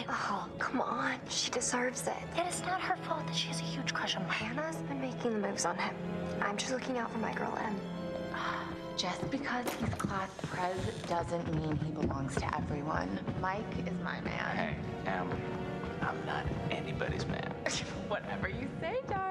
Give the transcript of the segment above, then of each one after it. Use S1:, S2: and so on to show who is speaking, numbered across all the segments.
S1: little bit? Oh,
S2: come on, she deserves it.
S1: It is not her fault that she has a huge crush on Mike.
S2: Hannah's been making the moves on him. I'm just looking out for my girl Em.
S3: Just because he's class prez doesn't mean he belongs to everyone. Mike is my man.
S4: Hey, Em, I'm not anybody's man.
S3: Whatever you say, darling.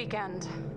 S2: Weekend.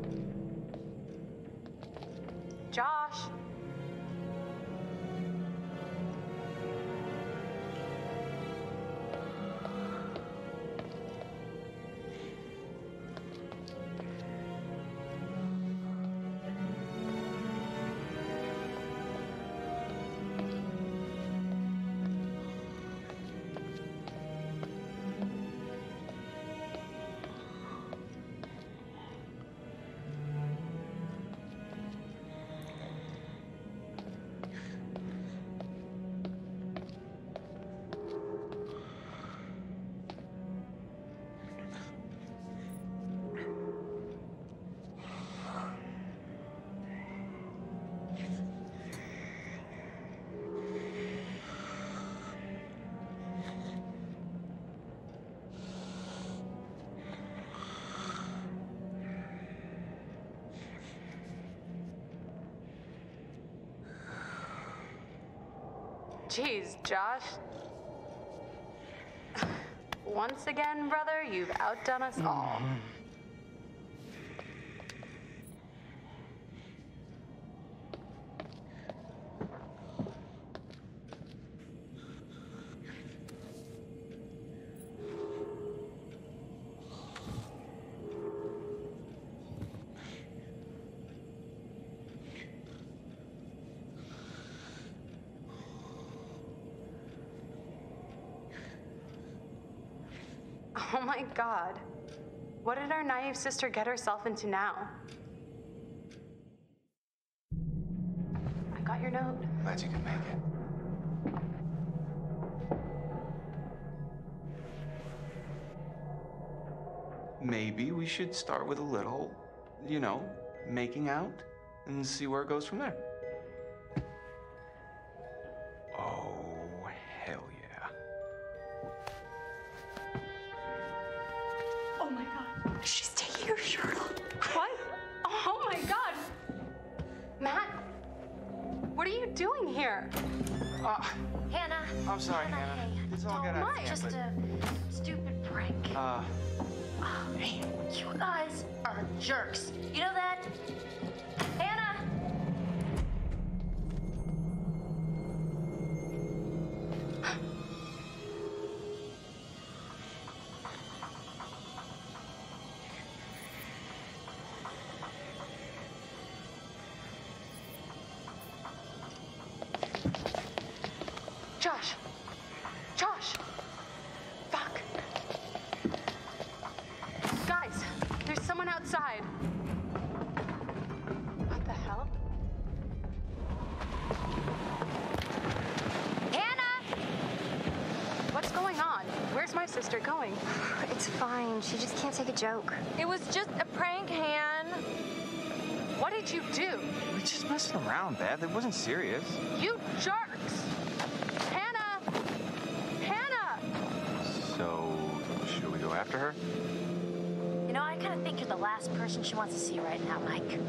S2: Jeez, Josh. Once again, brother, you've outdone us all. Oh my god. What did our naive sister get herself into now? I got your note.
S4: Glad you could make it. Maybe we should start with a little, you know, making out and see where it goes from there.
S2: It's fine. She just can't take a joke.
S1: It was just a prank, Han.
S2: What did you do?
S4: we just messing around, Beth. It wasn't serious.
S2: You jerks! Hannah! Hannah!
S4: So, should we go after her?
S1: You know, I kind of think you're the last person she wants to see right now, Mike.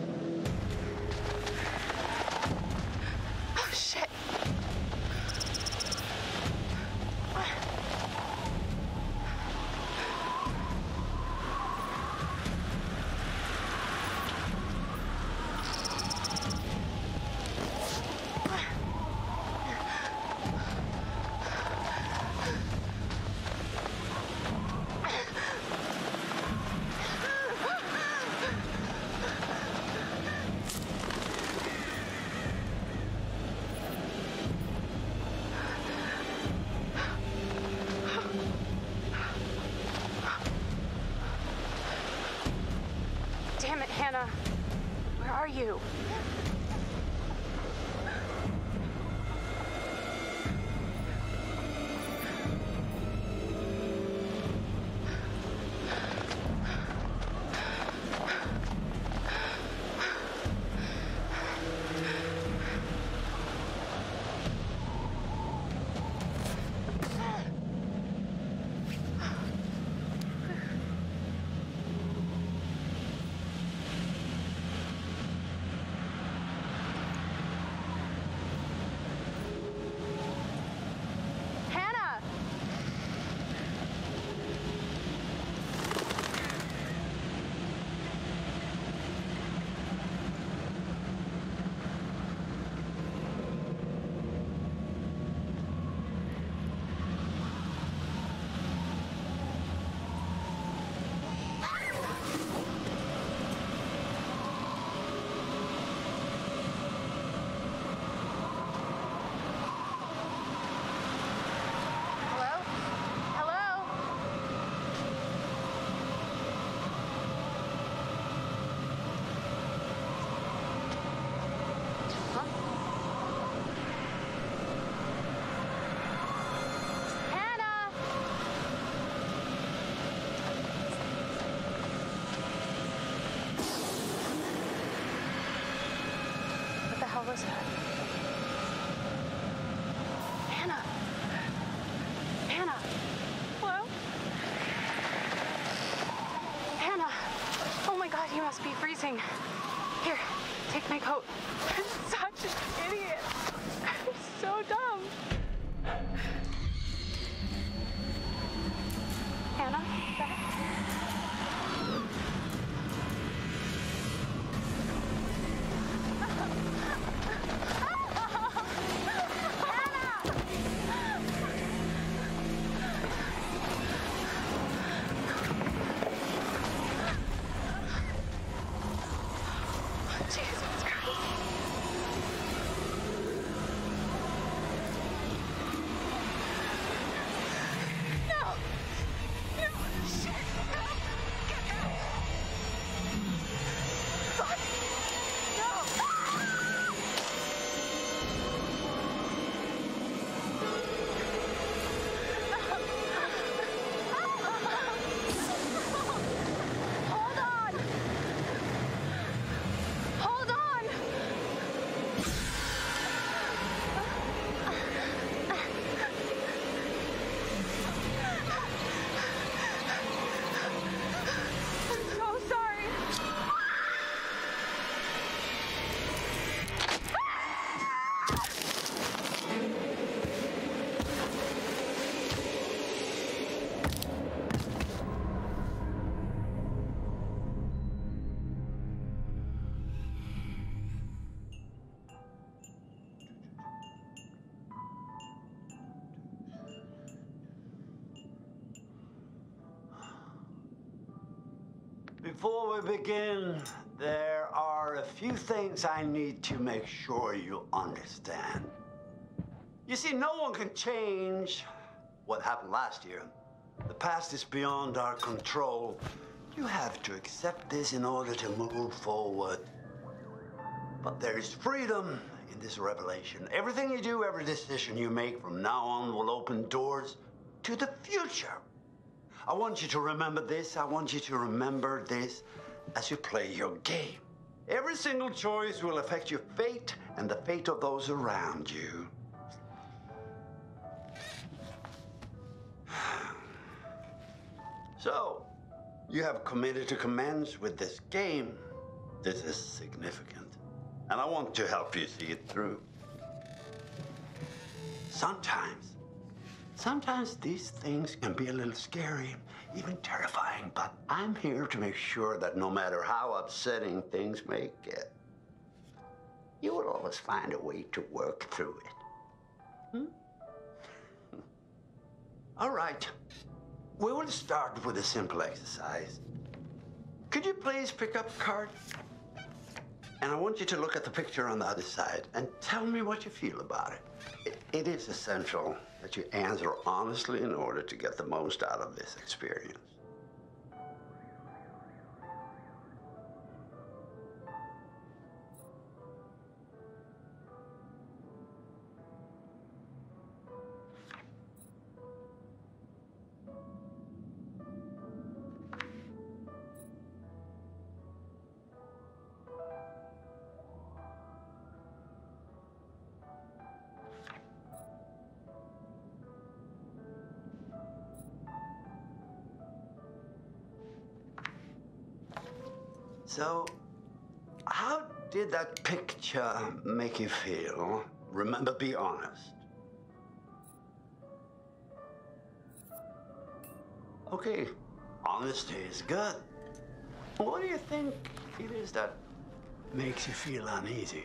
S5: Before we begin, there are a few things I need to make sure you understand. You see, no one can change what happened last year. The past is beyond our control. You have to accept this in order to move forward. But there is freedom in this revelation. Everything you do, every decision you make from now on will open doors to the future. I want you to remember this. I want you to remember this as you play your game. Every single choice will affect your fate and the fate of those around you. So, you have committed to commence with this game. This is significant. And I want to help you see it through. Sometimes, sometimes these things can be a little scary, even terrifying, but I'm here to make sure that no matter how upsetting things may get, you will always find a way to work through it. Hmm? All right. We will start with a simple exercise. Could you please pick up a card? And I want you to look at the picture on the other side and tell me what you feel about it. It, it is essential that you answer honestly in order to get the most out of this experience. So, how did that picture make you feel? Remember, be honest. Okay, honesty is good. What do you think it is that makes you feel uneasy?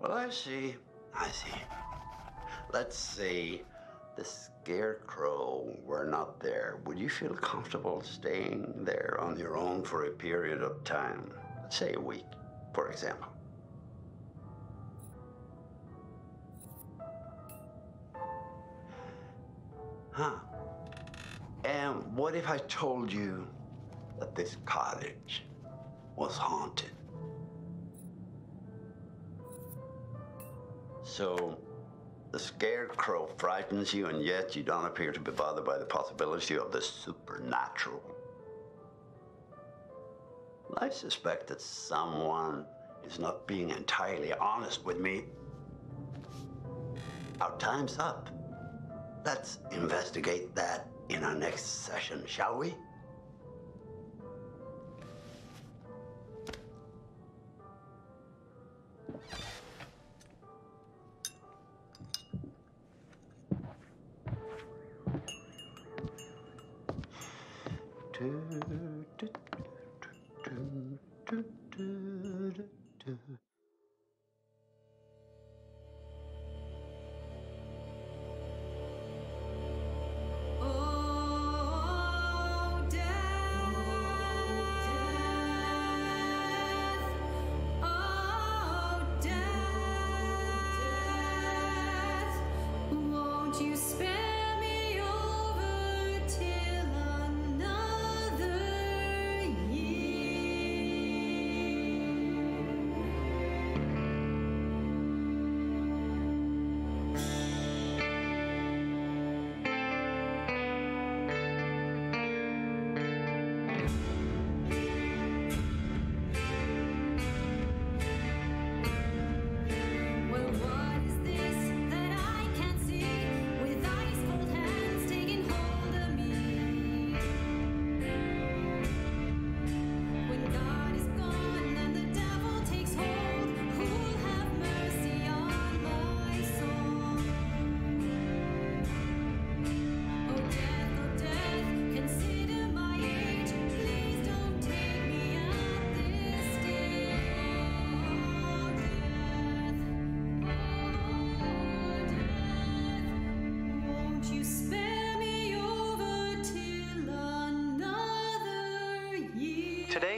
S5: Well, I see. I see. Let's say the scarecrow were not there. Would you feel comfortable staying there on your own for a period of time? Let's say a week, for example. Huh. And what if I told you that this cottage was haunted? So, the scarecrow frightens you, and yet you don't appear to be bothered by the possibility of the supernatural. I suspect that someone is not being entirely honest with me. Our time's up. Let's investigate that in our next session, shall we?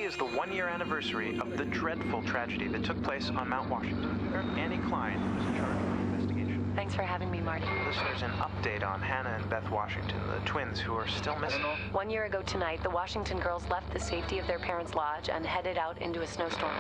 S6: Is the
S7: one year anniversary of the dreadful tragedy that took place on Mount Washington. Annie Klein was in charge of the investigation.
S8: Thanks for having me, Marty.
S7: Listeners, an update on Hannah and Beth Washington, the twins who are still missing.
S8: One year ago tonight, the Washington girls left the safety of their parents' lodge and headed out into a snowstorm.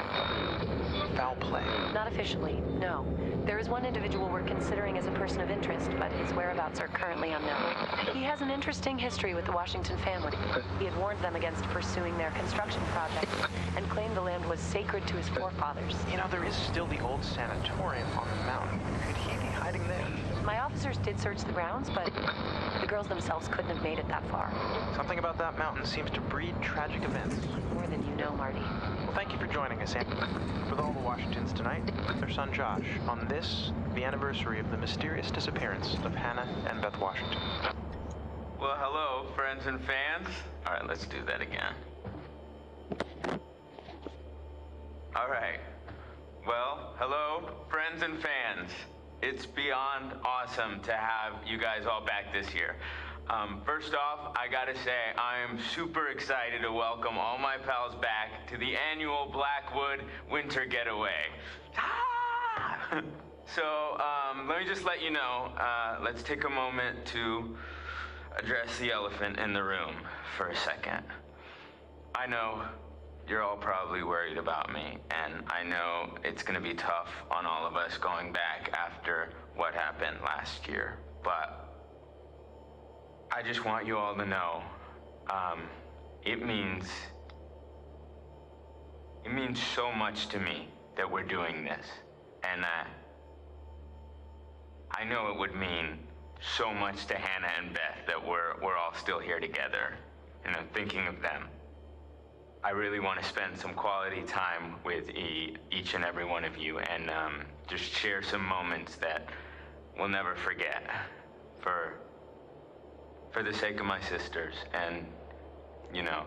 S7: Foul play.
S8: Not officially, no. There is one individual we're considering as a person of interest, but his whereabouts are currently unknown. He has an interesting history with the Washington family. He had warned them against pursuing their construction project and claimed the land was sacred to his forefathers.
S7: You know, there is still the old sanatorium on the mountain. Could he be hiding there?
S8: My officers did search the grounds, but the girls themselves couldn't have made it that far.
S7: Something about that mountain seems to breed tragic events.
S8: More than you know, Marty.
S7: Well, thank you for joining us, Annie. With all the Washingtons tonight, their son Josh, on this, the anniversary of the mysterious disappearance of Hannah and Beth Washington.
S9: Well, hello, friends and fans. All right, let's do that again. All right. Well, hello, friends and fans. It's beyond awesome to have you guys all back this year. Um, first off, I gotta say, I am super excited to welcome all my pals back to the annual Blackwood Winter Getaway. So, um, let me just let you know, uh, let's take a moment to address the elephant in the room for a second. I know you're all probably worried about me, and I know it's gonna be tough on all of us going back after what happened last year, but I just want you all to know, um, it means, it means so much to me that we're doing this, and uh, I know it would mean so much to Hannah and Beth that we're, we're all still here together. And I'm thinking of them. I really want to spend some quality time with e- each and every one of you and um, just share some moments that we'll never forget for for the sake of my sisters and you know.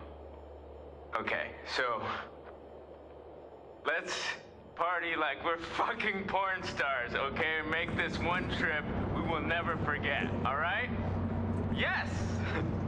S9: Okay so let's party like we're fucking porn stars okay? Make this one trip we will never forget all right? Yes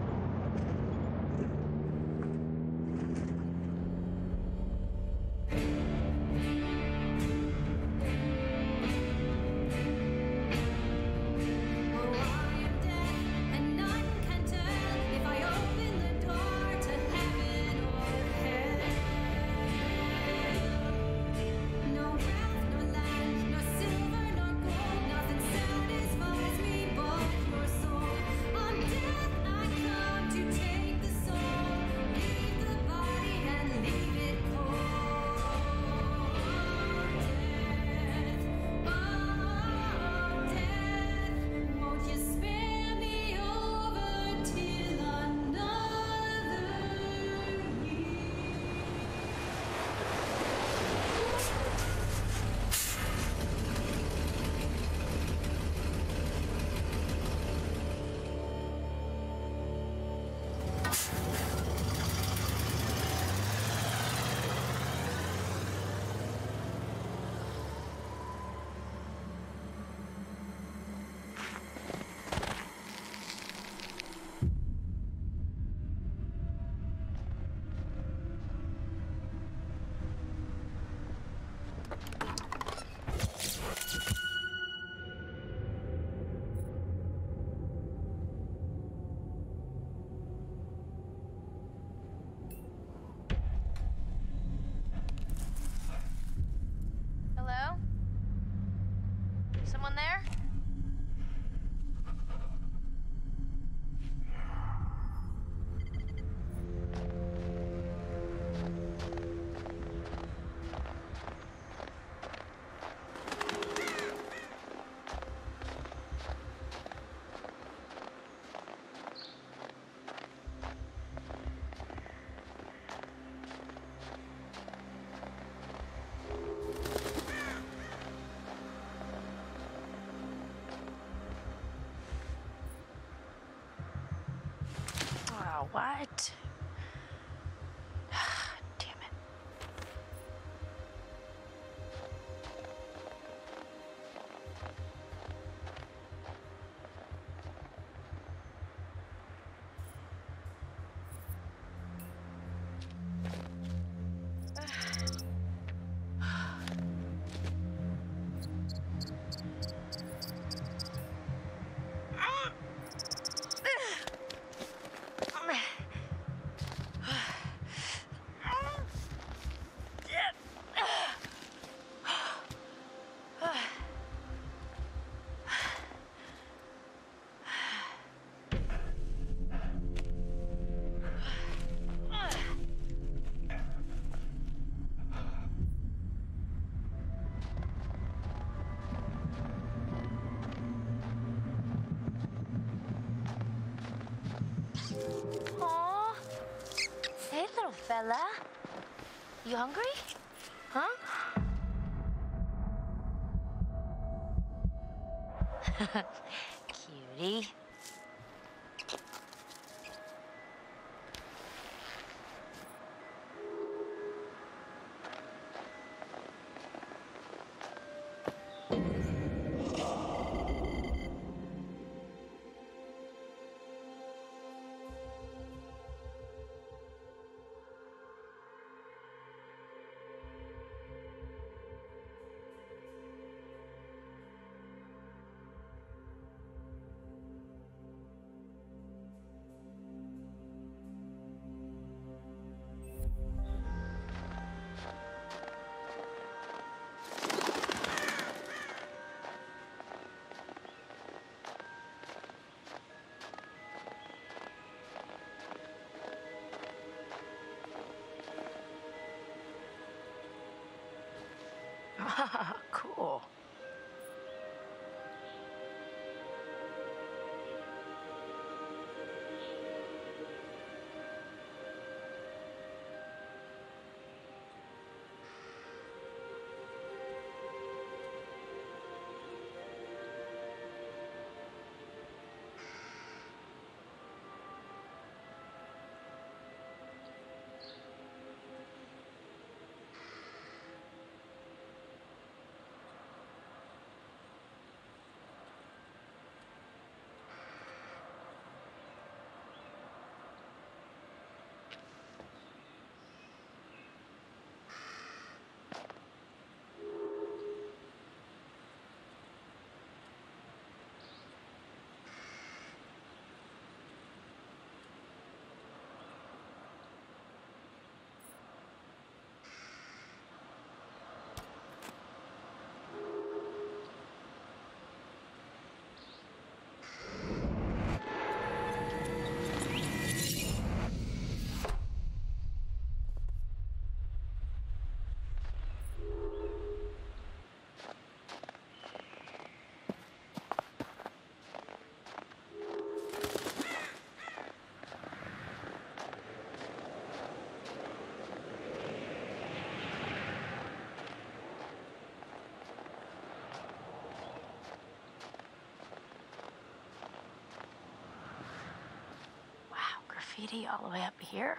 S1: What? Fella. You hungry? Huh? Cutie. cool. Graffiti all the way up here.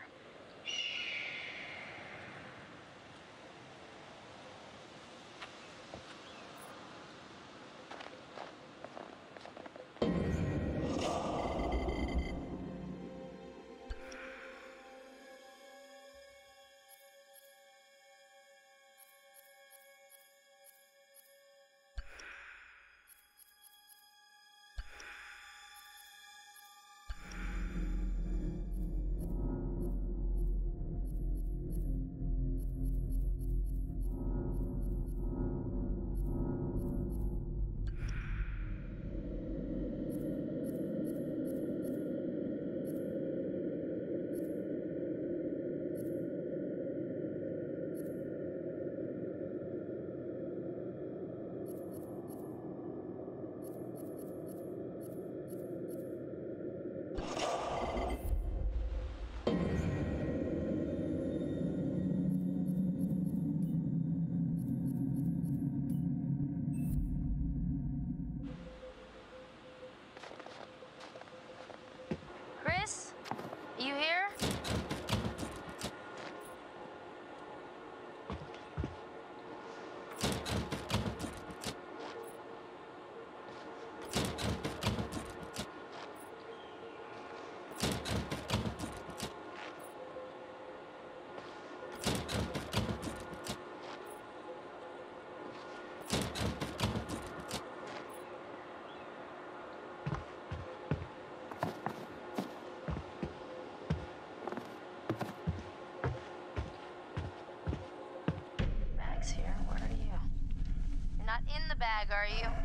S1: Bag, are you?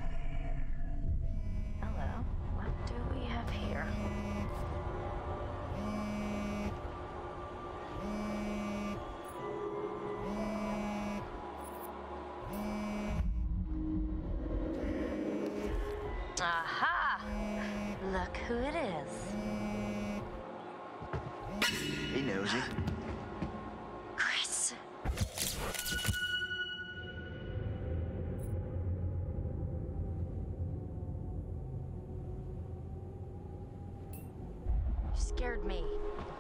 S1: Scared me.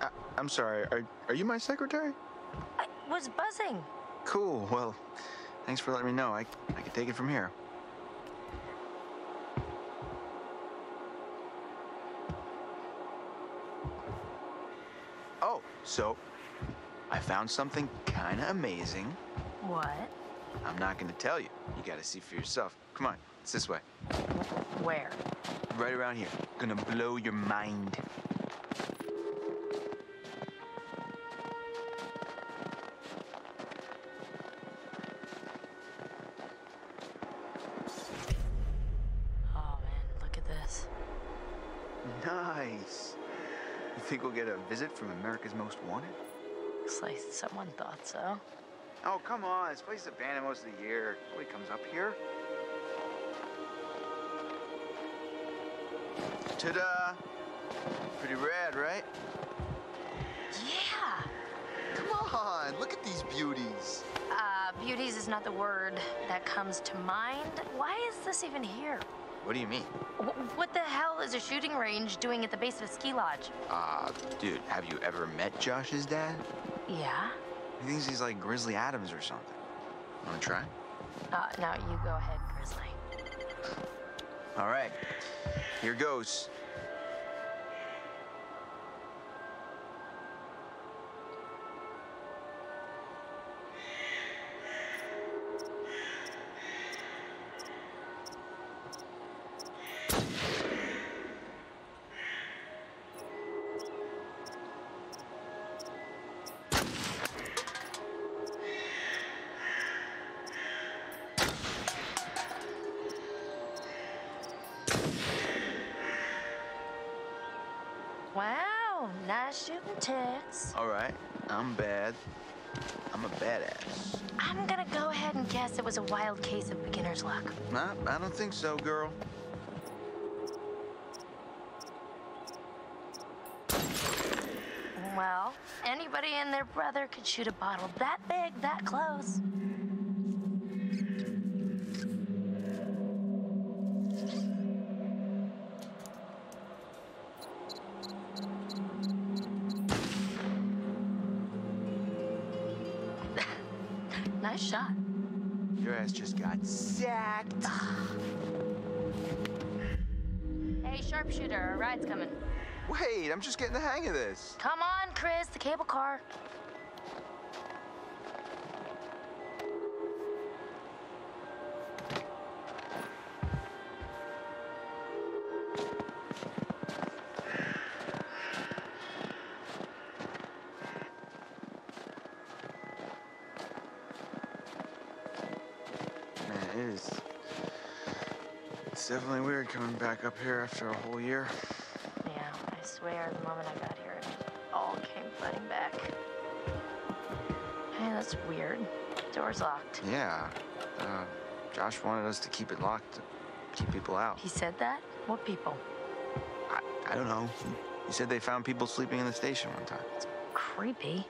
S4: I, I'm sorry. Are, are you my secretary?
S1: I was buzzing.
S4: Cool. Well, thanks for letting me know. I, I can take it from here. Oh, so I found something kind of amazing.
S1: What?
S4: I'm not going to tell you. You got to see for yourself. Come on, it's this way.
S1: Where?
S4: Right around here. Gonna blow your mind. Visit from America's Most Wanted?
S1: Looks like someone thought so.
S4: Oh, come on. This place is abandoned most of the year. Nobody comes up here. Ta-da! Pretty rad, right?
S1: Yeah.
S4: Come on, look at these beauties.
S1: Uh, beauties is not the word that comes to mind. Why is this even here?
S4: What do you mean?
S1: Wh- What the hell is a shooting range doing at the base of a ski lodge?
S4: Uh, dude, have you ever met Josh's dad?
S1: Yeah.
S4: He thinks he's like Grizzly Adams or something. Wanna try?
S1: Uh, now you go ahead, Grizzly.
S4: All right, here goes.
S1: Wow, nice shooting Tex.
S4: All right, I'm bad. I'm a badass.
S1: I'm gonna go ahead and guess it was a wild case of beginner's luck.
S4: Nah, I don't think so, girl.
S1: Well, anybody and their brother could shoot a bottle that big, that close.
S4: Wait, I'm just getting the hang of this.
S1: Come on, Chris, the cable car.
S4: Man, it is. It's definitely weird coming back up here after a whole year.
S1: Swear, the moment I got here, it just all came flooding back. Hey, that's weird. Door's locked.
S4: Yeah. Uh, Josh wanted us to keep it locked to keep people out.
S1: He said that? What people?
S4: I, I don't know. He, he said they found people sleeping in the station one time.
S1: It's creepy.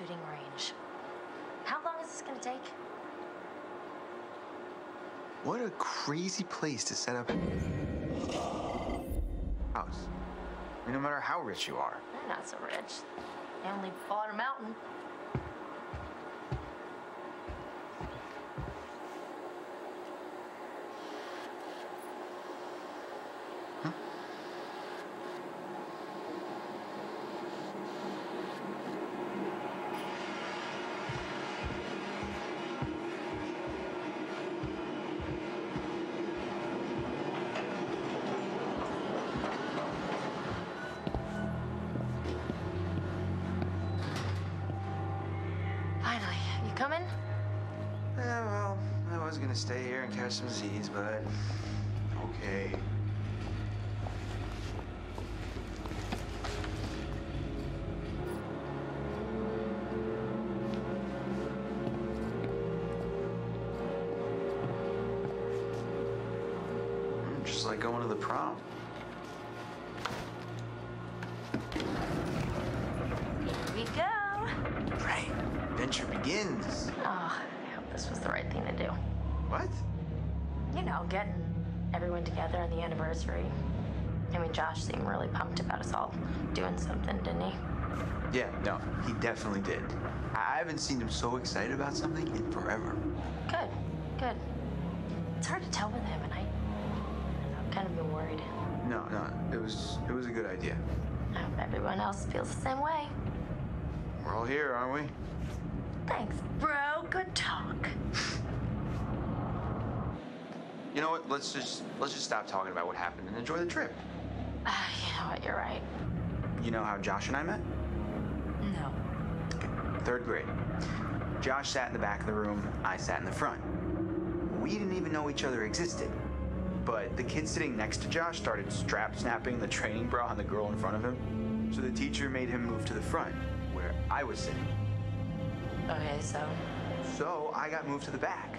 S1: Shooting range. How long is this gonna take?
S4: What a crazy place to set up a house. I mean, no matter how rich you are.
S1: They're not so rich. They only bought a mountain.
S4: But okay. Mm, Just like going to the prom.
S1: I mean, Josh seemed really pumped about us all doing something, didn't he?
S4: Yeah, no, he definitely did. I I haven't seen him so excited about something in forever.
S1: Good, good. It's hard to tell with him, and I, I've kind of been worried.
S4: No, no, it was it was a good idea.
S1: I hope everyone else feels the same way.
S4: We're all here, aren't we?
S1: Thanks, bro. Good talk.
S4: You know what? Let's just let's just stop talking about what happened and enjoy the trip.
S1: Ah, you know what? You're right.
S4: You know how Josh and I met?
S1: No.
S4: Third grade. Josh sat in the back of the room, I sat in the front. We didn't even know each other existed. But the kid sitting next to Josh started strap snapping the training bra on the girl in front of him. So the teacher made him move to the front, where I was sitting.
S1: Okay, so.
S4: So I got moved to the back.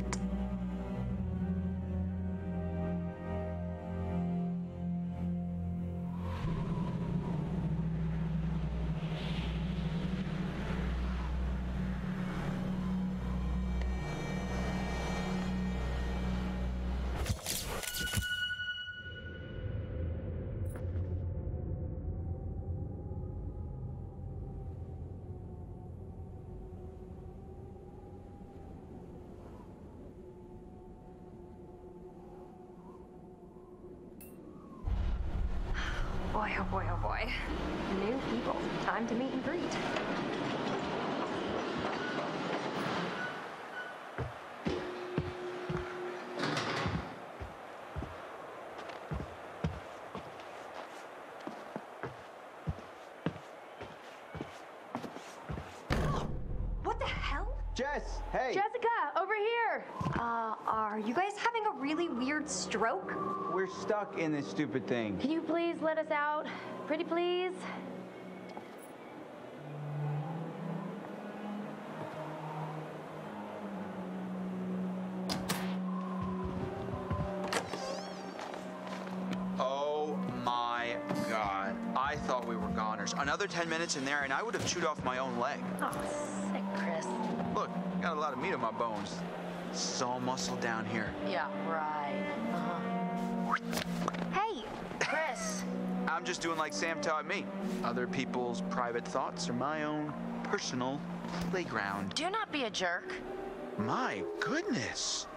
S4: Hey.
S10: Jessica, over here.
S11: Uh, are you guys having a really weird stroke?
S4: We're stuck in this stupid thing.
S10: Can you please let us out? Pretty please?
S4: Oh my god. I thought we were goners. Another 10 minutes in there and I would have chewed off my own leg.
S1: Oh, sick, Chris.
S4: Look, got a lot of meat on my bones. Is all muscle down here.
S1: Yeah, right. Uh-huh.
S11: Hey,
S1: Chris.
S4: I'm just doing like Sam taught me. Other people's private thoughts are my own personal playground.
S1: Do not be a jerk.
S4: My goodness.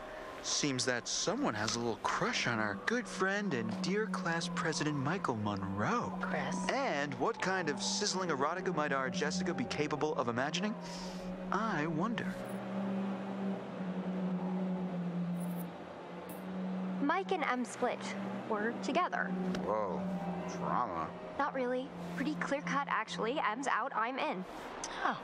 S4: Seems that someone has a little crush on our good friend and dear class president Michael Munroe.
S1: Chris.
S4: And what kind of sizzling erotica might our Jessica be capable of imagining? I wonder.
S11: Mike and Em split. We're together.
S4: Whoa, drama.
S11: Not really. Pretty clear cut, actually. Em's out, I'm in.
S1: Oh.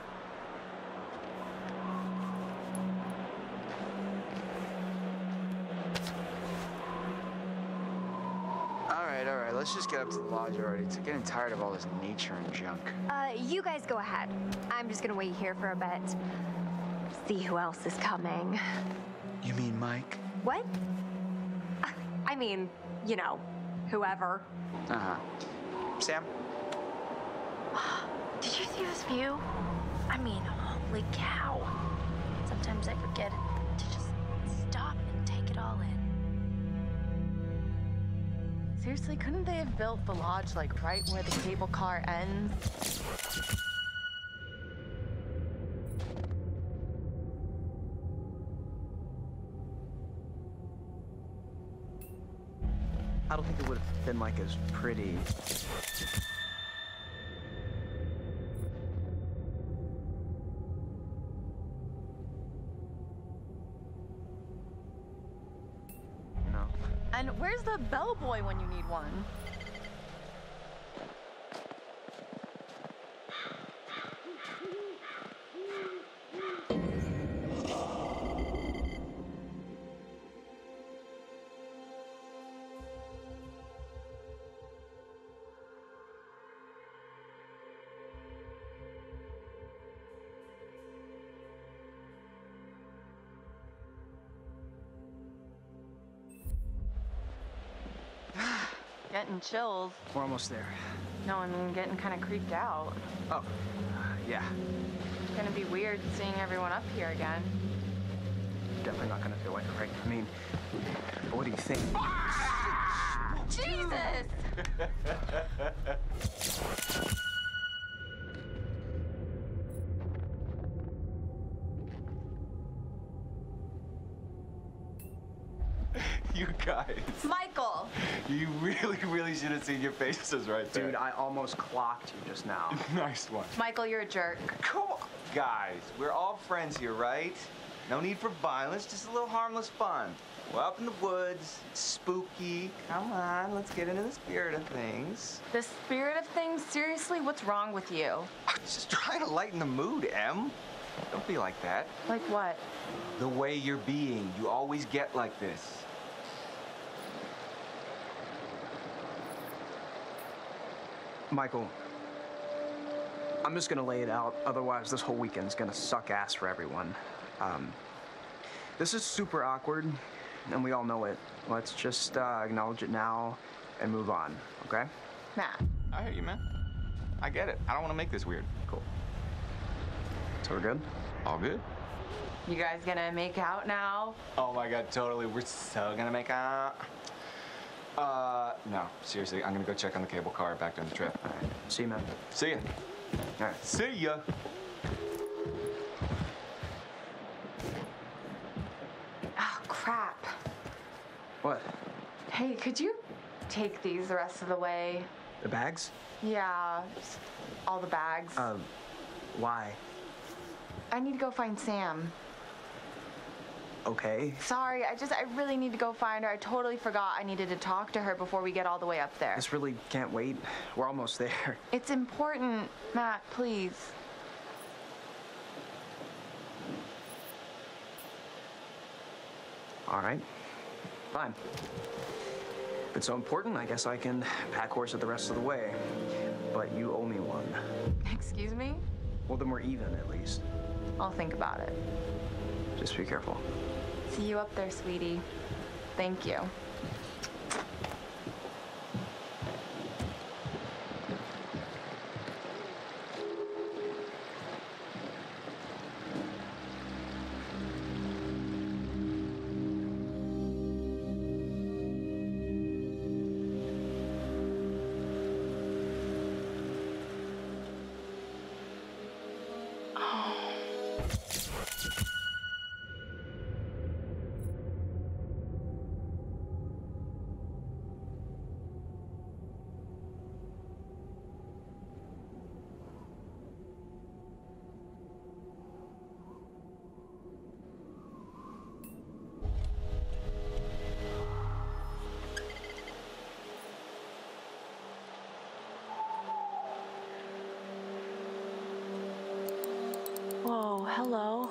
S4: All right, all right, let's just get up to the lodge already. It's getting tired of all this nature and junk.
S11: Uh, you guys go ahead. I'm just gonna wait here for a bit. See who else is coming.
S4: You mean Mike?
S11: What? I mean, you know, whoever.
S4: Uh huh. Sam?
S1: Did you see this view? I mean, holy cow. Sometimes I forget to just stop and take it all in.
S3: Seriously, couldn't they have built the lodge like right where the cable car ends?
S12: I don't think it would have been like as pretty.
S3: And where's the bellboy when you need one? Getting chills.
S12: We're almost there.
S3: No, I mean getting kind of creeped out.
S12: Oh, yeah.
S3: It's gonna be weird seeing everyone up here again.
S12: Definitely not gonna feel like it, right? I mean, what do you think?
S3: Jesus!
S13: faces right there.
S12: Dude, I almost clocked you just now.
S13: nice one.
S3: Michael, you're a jerk.
S13: Come on. Guys, we're all friends here, right? No need for violence, just a little harmless fun. We're up in the woods, it's spooky. Come on, let's get into the spirit of things.
S3: The spirit of things? Seriously, what's wrong with you?
S13: I'm just trying to lighten the mood, Em. Don't be like that.
S3: Like what?
S13: The way you're being, you always get like this.
S12: Michael, I'm just gonna lay it out. Otherwise, this whole weekend's gonna suck ass for everyone. Um, this is super awkward, and we all know it. Let's just uh, acknowledge it now and move on, okay?
S3: Matt.
S13: I hear you, man. I get it. I don't want to make this weird.
S12: Cool. So we're good?
S13: All good?
S3: You guys gonna make out now?
S13: Oh my god, totally. We're so gonna make out. Uh, no, seriously, I'm gonna go check on the cable car back during the trip.
S12: All right. See you, man.
S13: See ya.
S12: All right.
S13: See ya.
S3: Oh, crap.
S12: What?
S3: Hey, could you take these the rest of the way?
S12: The bags?
S3: Yeah, all the bags.
S12: Uh, why?
S3: I need to go find Sam.
S12: Okay.
S3: Sorry, I just, I really need to go find her. I totally forgot I needed to talk to her before we get all the way up there.
S12: This really can't wait. We're almost there.
S3: It's important, Matt, please.
S12: All right. Fine. If it's so important, I guess I can pack horse it the rest of the way. But you owe me one.
S14: Excuse me?
S12: Well, then we're even at least.
S14: I'll think about it.
S12: Just be careful.
S14: See you up there, sweetie. Thank you.
S8: Hello.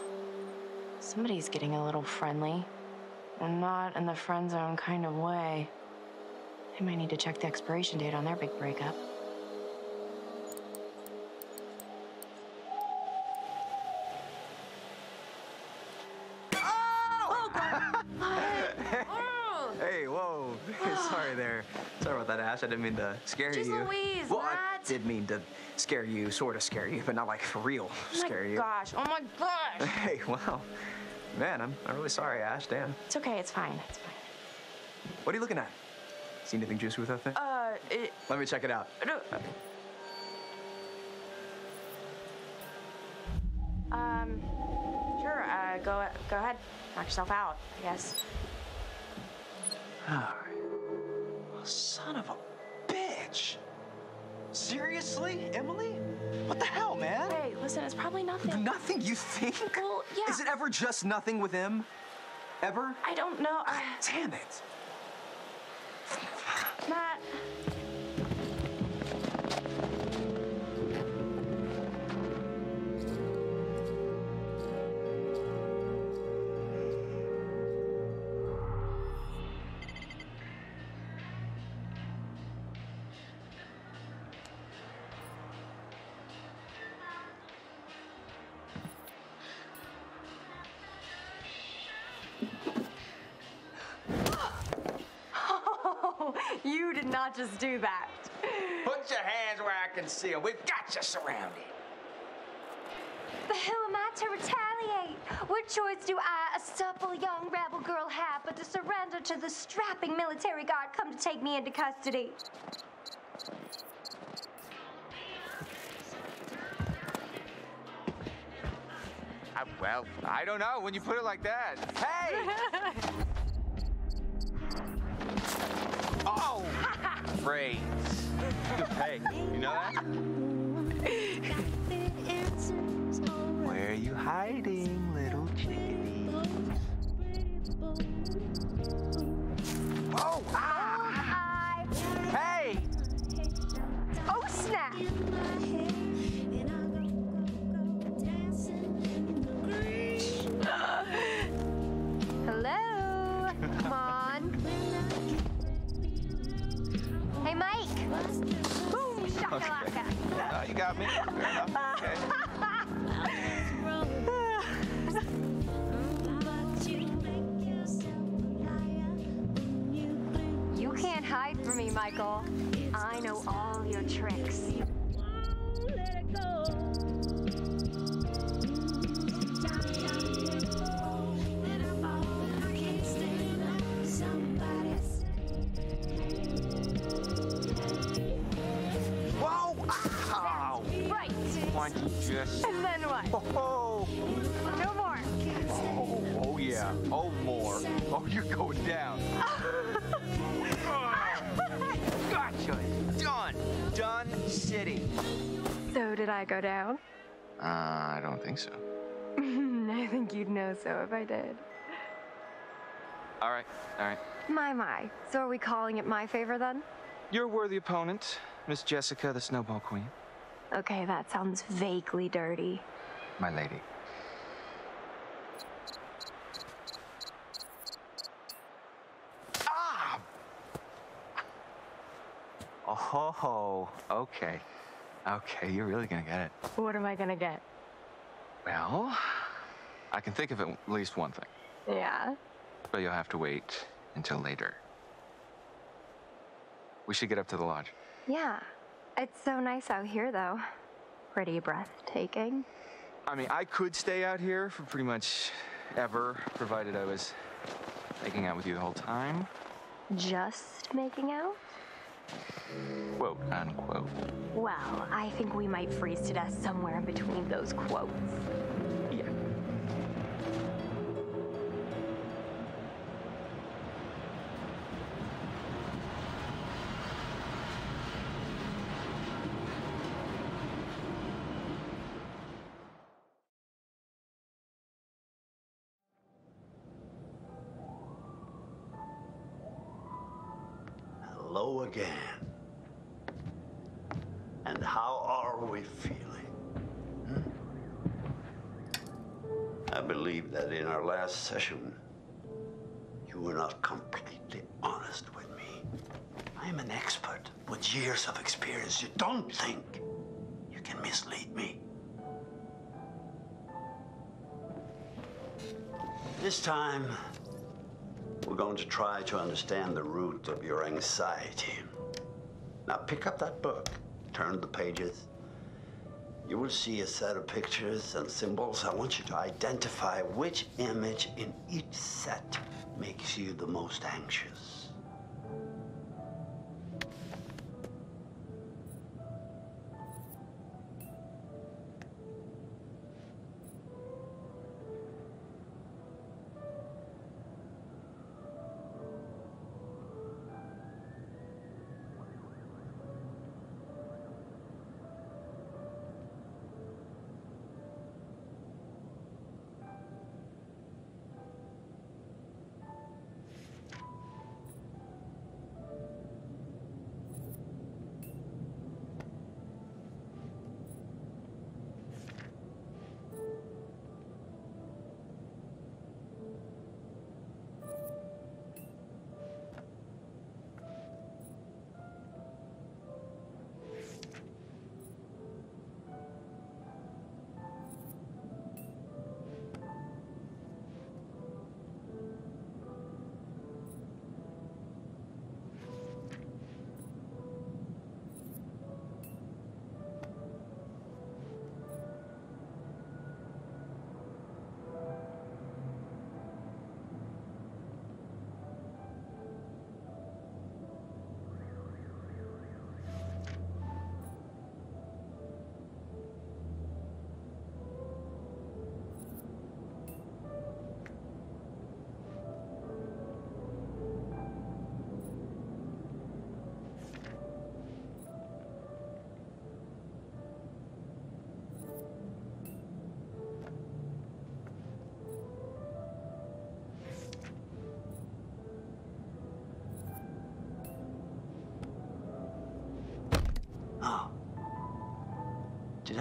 S8: Somebody's getting a little friendly. And not in the friend zone kind of way. They might need to check the expiration date on their big breakup.
S12: Didn't mean to scare
S8: Jeez
S12: you.
S8: Louise,
S12: well, I did mean to scare you, sort of scare you, but not like for real
S8: Oh
S12: scare
S8: my
S12: you.
S8: gosh, oh my gosh.
S12: Hey, wow. Man, I'm, I'm really sorry, Ash. Damn.
S8: It's okay, it's fine, it's fine.
S12: What are you looking at? See anything juicy with that thing?
S8: Uh, it,
S12: Let me check it out.
S8: no. Um, sure, uh, go, go ahead. Knock yourself out, I guess.
S12: All right. Oh, son of a bitch. Seriously, Emily? What the hell, man?
S8: Hey, listen, it's probably nothing.
S12: Nothing, you think?
S8: Well, yeah.
S12: Is it ever just nothing with him? Ever?
S8: I don't know. I,
S12: Damn it.
S8: Matt.
S11: Not just do that.
S4: Put your hands where I can see them. We've got you surrounded.
S11: But who am I to retaliate? What choice do I, a supple young rebel girl, have but to surrender to the strapping military guard come to take me into custody?
S4: I, well, I don't know when you put it like that. Hey! oh! You know that? Where are you hiding, little chickadee? Oh! Ah! Got me. Enough. Uh, okay.
S11: You can't hide from me, Michael. I know all I go down?
S4: Uh, I don't think so.
S11: I think you'd know so if I did.
S4: All right, all right.
S11: My, my. So are we calling it my favor then?
S4: You're a worthy opponent, Miss Jessica, the Snowball Queen.
S11: Okay, that sounds vaguely dirty.
S4: My lady. Ah! Oh, okay. Okay, you're really gonna get it.
S2: What am I gonna get?
S4: Well, I can think of at least one thing,
S2: Yeah.
S4: but you'll have to wait until later. We should get up to the lodge.
S11: Yeah. It's so nice out here, though. Pretty breathtaking.
S4: I mean, I could stay out here for pretty much ever, provided I was making out with you the whole time.
S11: Just making out?
S4: Quote unquote.
S11: Well, I think we might freeze to death somewhere in between those quotes.
S5: Hello again. And how are we feeling? Hmm? I believe that in our last session, you were not completely honest with me. I am an expert with years of experience. You don't think you can mislead me. This time, going to try to understand the root of your anxiety. Now, pick up that book, turn the pages. You will see a set of pictures and symbols. I want you to identify which image in each set makes you the most anxious.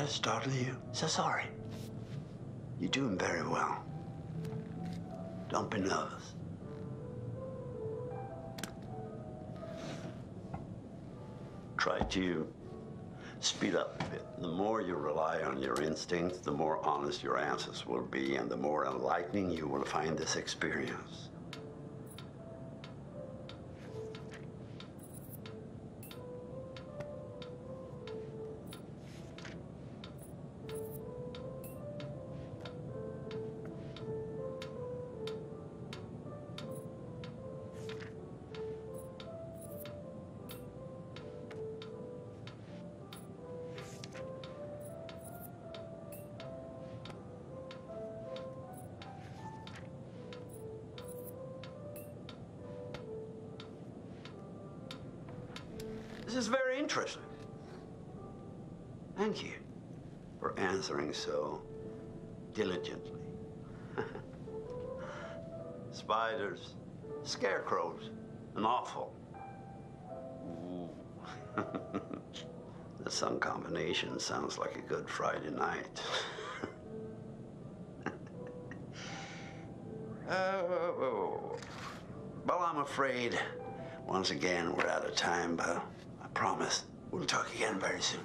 S5: I startle you? So sorry. You're doing very well. Don't be nervous. Try to speed up a bit. The more you rely on your instincts, the more honest your answers will be, and the more enlightening you will find this experience. Spiders, scarecrows, and awful. The sun combination sounds like a good Friday night. Oh, well, I'm afraid once again we're out of time, but
S11: I promise. We'll talk again very soon.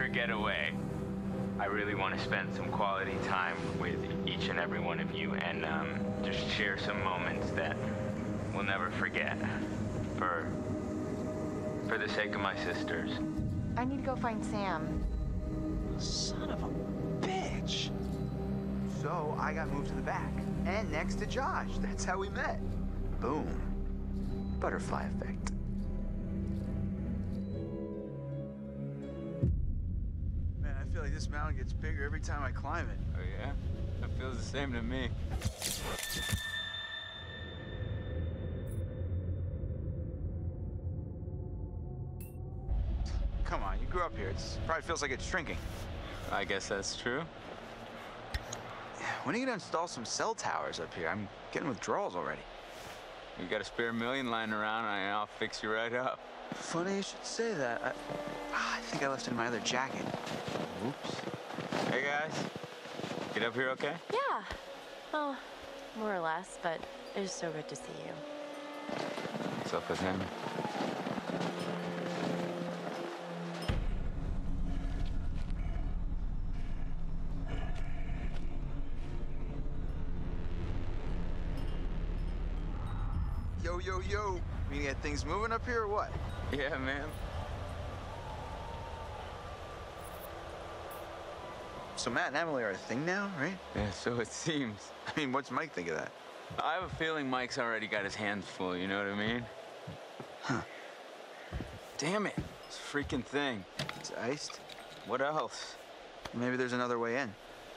S9: Blackwood Winter Getaway. I really want to spend some quality time with each and every one of you and um, just share some moments that we'll never forget for for the sake of my sisters.
S3: I need to go find Sam.
S4: Son of a bitch. So I got moved to the back and next to Josh. That's how we met. Boom. Butterfly effect.
S15: This mountain gets bigger every time I climb it.
S9: Oh yeah? That feels the same to me.
S4: Come on, you grew up here. It probably feels like it's shrinking.
S9: I guess that's true.
S4: When are you gonna install some cell towers up here? I'm getting withdrawals already.
S9: You got a spare million lying around, and I'll fix you right up.
S4: Funny you should say that. I, I think I left it in my other jacket.
S9: Oops. Hey guys, get up here okay?
S1: Yeah. Well, more or less, but it is so good to see you.
S9: What's up with him?
S4: Yo, yo, yo. We gonna get things moving up here or what?
S9: Yeah, man.
S4: So Matt and Emily are a thing now, right?
S9: Yeah, so it seems.
S4: I mean, what's Mike think of that?
S9: I have a feeling Mike's already got his hands full, you know what I mean?
S4: Huh.
S9: Damn it. This freaking thing.
S4: It's iced.
S9: What else?
S4: Maybe there's another way in.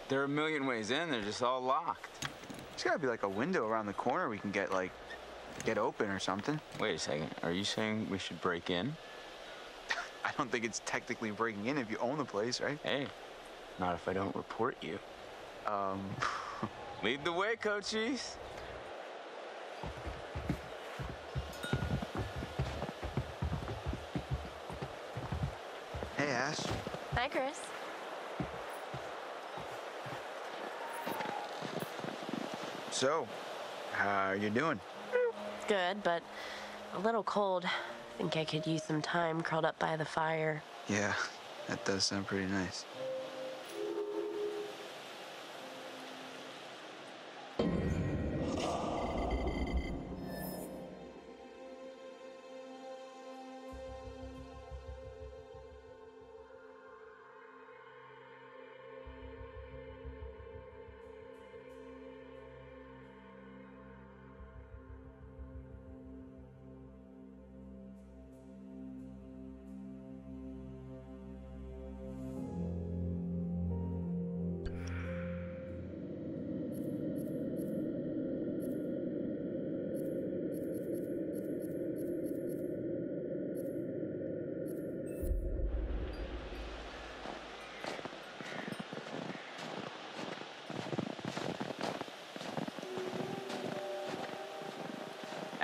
S9: There are a million ways in, they're just all locked.
S4: There's gotta be like a window around the corner we can get like get open or something.
S9: Wait a second. Are you saying we should break in?
S4: I don't think it's technically breaking in if you own the place, right?
S9: Hey, not if I don't report you.
S4: Um,
S9: Lead the way, Cochise.
S4: hey Ash.
S1: Hi, Chris.
S4: So, how are you doing?
S1: Good, but a little cold. I Think I could use some time curled up by the fire.
S4: Yeah, that does sound pretty nice.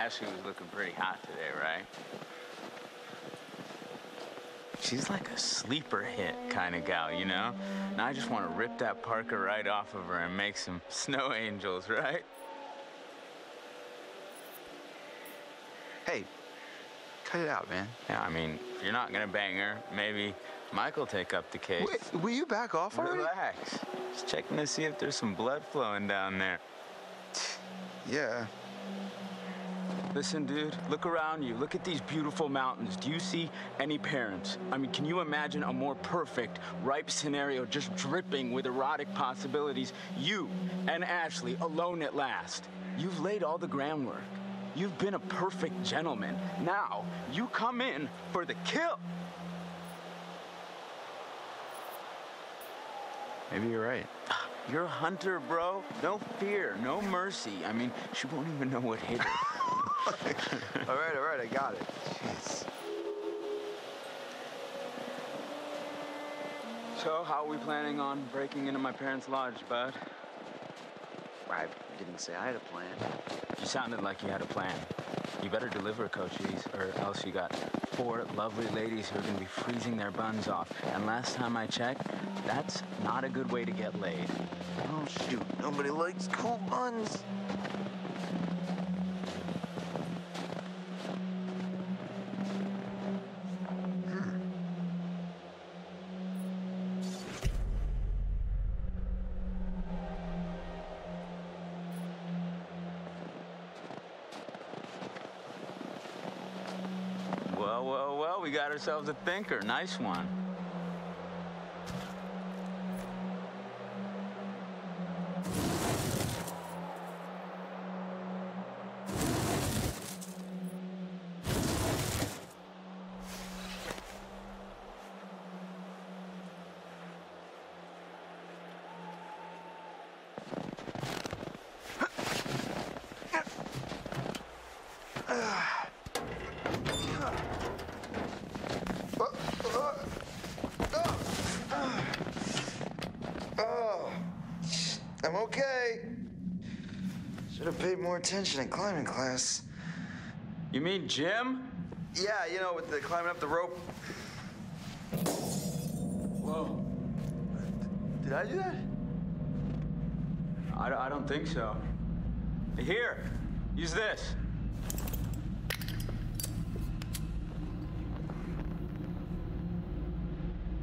S9: Ashley was looking pretty hot today, right? She's like a sleeper hit kind of gal, you know? And I just want to rip that Parker right off of her and make some snow angels, right?
S4: Hey, cut it out, man.
S9: Yeah, I mean, if you're not gonna bang her, maybe Michael take up the case.
S4: Wait, will you back off already?
S9: Relax. Just checking to see if there's some blood flowing down there.
S4: Yeah.
S9: Listen, dude, look around you. Look at these beautiful mountains. Do you see any parents? I mean, can you imagine a more perfect, ripe scenario just dripping with erotic possibilities? You and Ashley alone at last. You've laid all the groundwork. You've been a perfect gentleman. Now, you come in for the kill.
S4: Maybe you're right.
S9: You're a hunter, bro. No fear, no mercy. I mean, she won't even know what hit her.
S4: all right, all right, I got it. Jeez.
S9: So, how are we planning on breaking into my parents' lodge, bud?
S16: I didn't say I had a plan.
S9: You sounded like you had a plan. You better deliver, Cochise, or else you got four lovely ladies who are gonna be freezing their buns off. And last time I checked, that's not a good way to get laid.
S4: Oh, shoot. Nobody likes cool buns.
S9: Well, well, well, we got ourselves a thinker. Nice one.
S4: Oh, I'm okay. Should have paid more attention in climbing class.
S9: You mean gym?
S4: Yeah, you know, with the climbing up the rope.
S9: Whoa.
S4: Did I do that?
S9: I, I don't think so. Here, use this.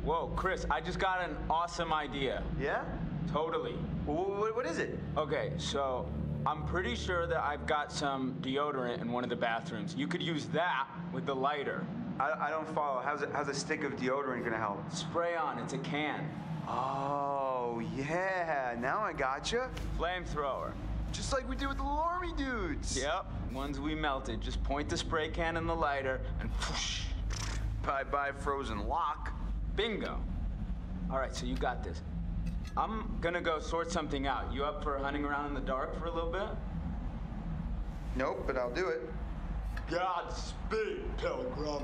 S9: Whoa, Chris, I just got an awesome idea.
S4: Yeah?
S9: Totally.
S4: What, what is it?
S9: Okay, so I'm pretty sure that I've got some deodorant in one of the bathrooms. You could use that with the lighter.
S4: I, I don't follow. How's a, how's a stick of deodorant gonna help?
S9: Spray on, it's a can.
S4: Oh, yeah. Now I gotcha.
S9: Flamethrower.
S4: Just like we did with the army dudes.
S9: Yep, ones we melted. Just point the spray can in the lighter and whoosh.
S4: Bye bye, frozen lock.
S9: Bingo. All right, so you got this. I'm gonna go sort something out. You up for hunting around in the dark for a little bit?
S4: Nope, but I'll do it.
S17: Godspeed, Pilgrim.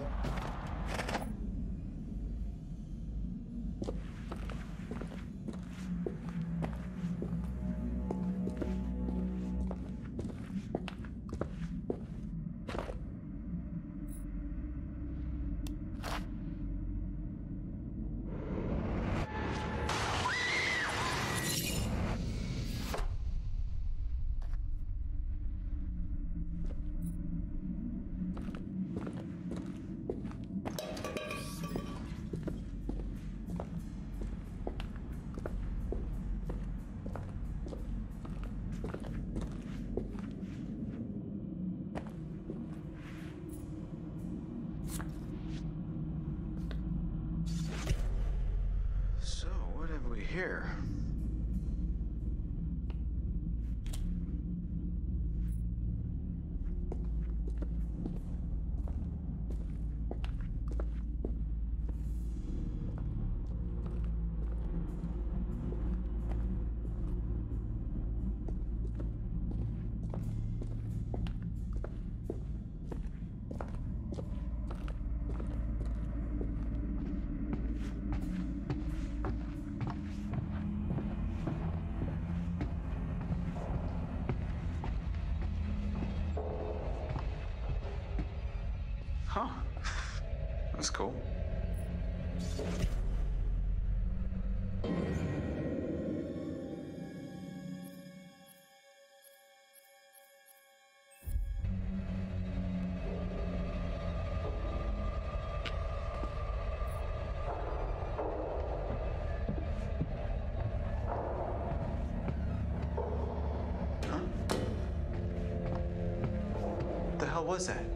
S18: Hell was that?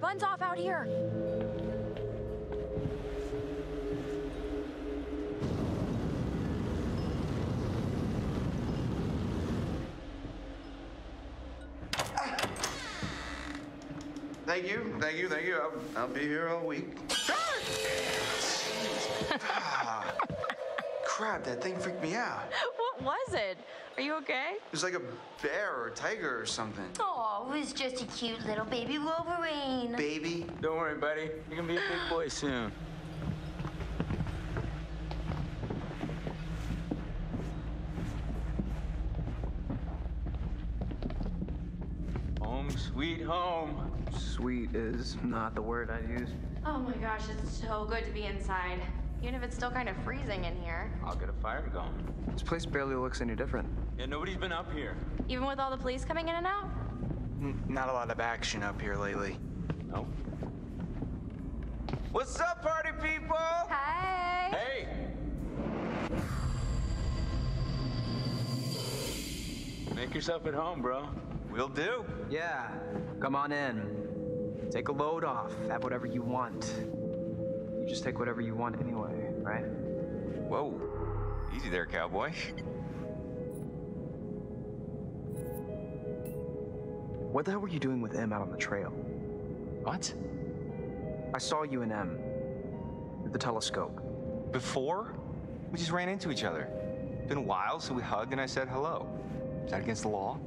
S6: Buns off out here.
S19: Thank you, thank you, thank you. I'll, I'll be here all week. Ah, crap, that thing freaked me out.
S6: What was it? Are you okay?
S19: It was like a bear or a tiger or something.
S1: Oh, it was just a cute little baby Wolverine.
S19: Baby.
S9: Don't worry, buddy. You're gonna be a big boy soon. Home, sweet home.
S12: Sweet is not the word I'd use.
S6: Oh my gosh, it's so good to be inside. Even if it's still kind of freezing in here.
S9: I'll get a fire going.
S12: This place barely looks any different.
S9: Yeah, nobody's been up here.
S6: Even with all the police coming in and out?
S18: N- not a lot of action up here lately.
S9: No.
S4: What's up, party people?
S1: Hi.
S9: Hey! Make yourself at home, bro.
S4: We'll do.
S12: Yeah, come on in. Take a load off. Have whatever you want. You just take whatever you want anyway, right?
S4: Whoa. Easy there, cowboy.
S12: What the hell were you doing with M out on the trail?
S4: What?
S12: I saw you and M at the telescope.
S4: Before? We just ran into each other. Been a while, so we hugged and I said hello. Is that against the law?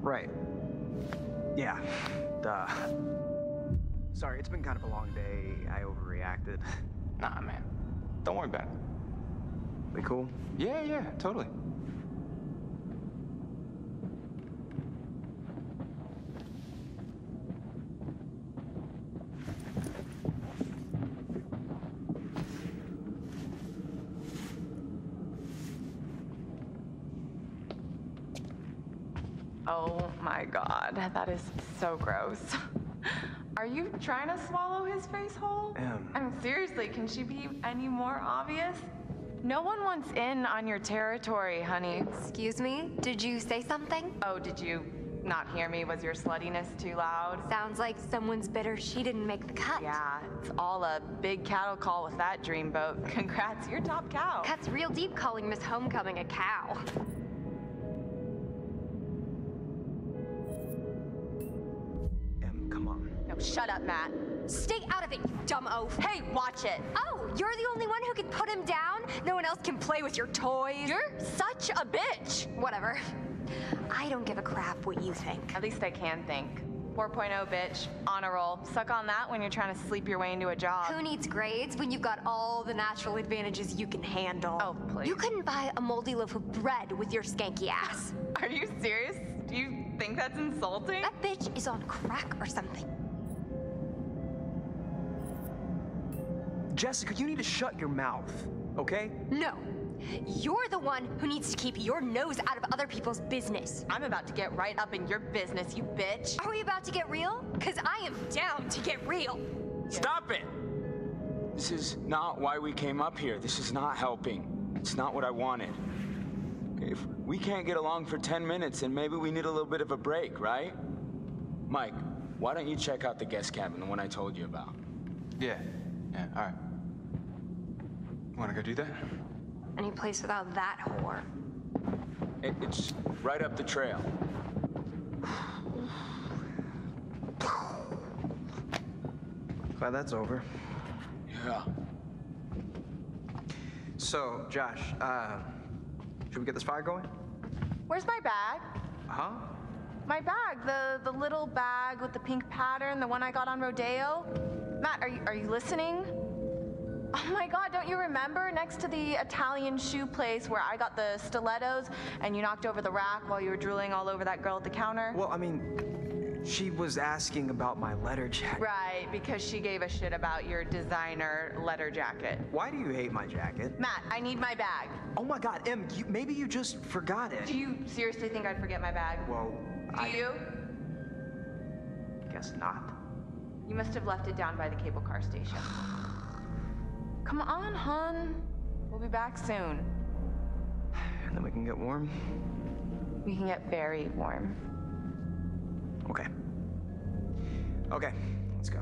S12: Right. Yeah. Duh. Sorry, it's been kind of a long day. I overreacted.
S4: Nah, man. Don't worry about it.
S12: We cool?
S4: Yeah, yeah, totally.
S3: Oh my god, that is so gross. Are you trying to swallow his face whole?
S12: Em.
S3: I mean, seriously, can she be any more obvious? No one wants in on your territory, honey.
S1: Excuse me? Did you say something?
S3: Oh, did you not hear me? Was your sluttiness too loud?
S11: Sounds like someone's bitter she didn't make the cut.
S3: Yeah, it's all a big cattle call with that dreamboat. Congrats, you're top cow.
S11: Cuts real deep calling Miss Homecoming a cow.
S12: Em, come on.
S3: No, shut up, Matt.
S11: Stay out of it, you dumb oaf.
S3: Hey, watch it.
S11: Oh, you're the only one who can put him down? No one else can play with your toys?
S3: You're such a bitch.
S11: Whatever. I don't give a crap what you think.
S3: At least I can think. 4.0, bitch. On a roll. Suck on that when you're trying to sleep your way into a job.
S11: Who needs grades when you've got all the natural advantages you can handle?
S3: Oh, please.
S11: You couldn't buy a moldy loaf of bread with your skanky ass.
S3: Are you serious? Do you think that's insulting?
S11: That bitch is on crack or something.
S12: Jessica, you need to shut your mouth, okay?
S11: No. You're the one who needs to keep your nose out of other people's business.
S3: I'm about to get right up in your business, you bitch.
S11: Are we about to get real? Because I am down to get real.
S20: Stop it! This is not why we came up here. This is not helping. It's not what I wanted. If we can't get along for 10 minutes, then maybe we need a little bit of a break, right? Mike, why don't you check out the guest cabin, the one I told you about?
S4: Yeah, yeah, all right. Want to go do that?
S11: Any place without that whore.
S20: It, it's right up the trail.
S12: Glad that's over.
S20: Yeah.
S12: So, Josh, uh, should we get this fire going?
S3: Where's my bag?
S12: Huh?
S3: My bag, the the little bag with the pink pattern, the one I got on Rodeo. Matt, are you are you listening? Oh my god, don't you remember next to the Italian shoe place where I got the stilettos and you knocked over the rack while you were drooling all over that girl at the counter?
S12: Well, I mean, she was asking about my letter jacket.
S3: Right, because she gave a shit about your designer letter jacket.
S12: Why do you hate my jacket?
S3: Matt, I need my bag.
S12: Oh my god, Em, you, maybe you just forgot it.
S3: Do you seriously think I'd forget my bag?
S12: Well,
S3: Do
S12: I
S3: you?
S12: guess not.
S3: You must have left it down by the cable car station. Come on, hon. We'll be back soon.
S12: And then we can get warm.
S3: We can get very warm.
S12: Okay. Okay, let's go.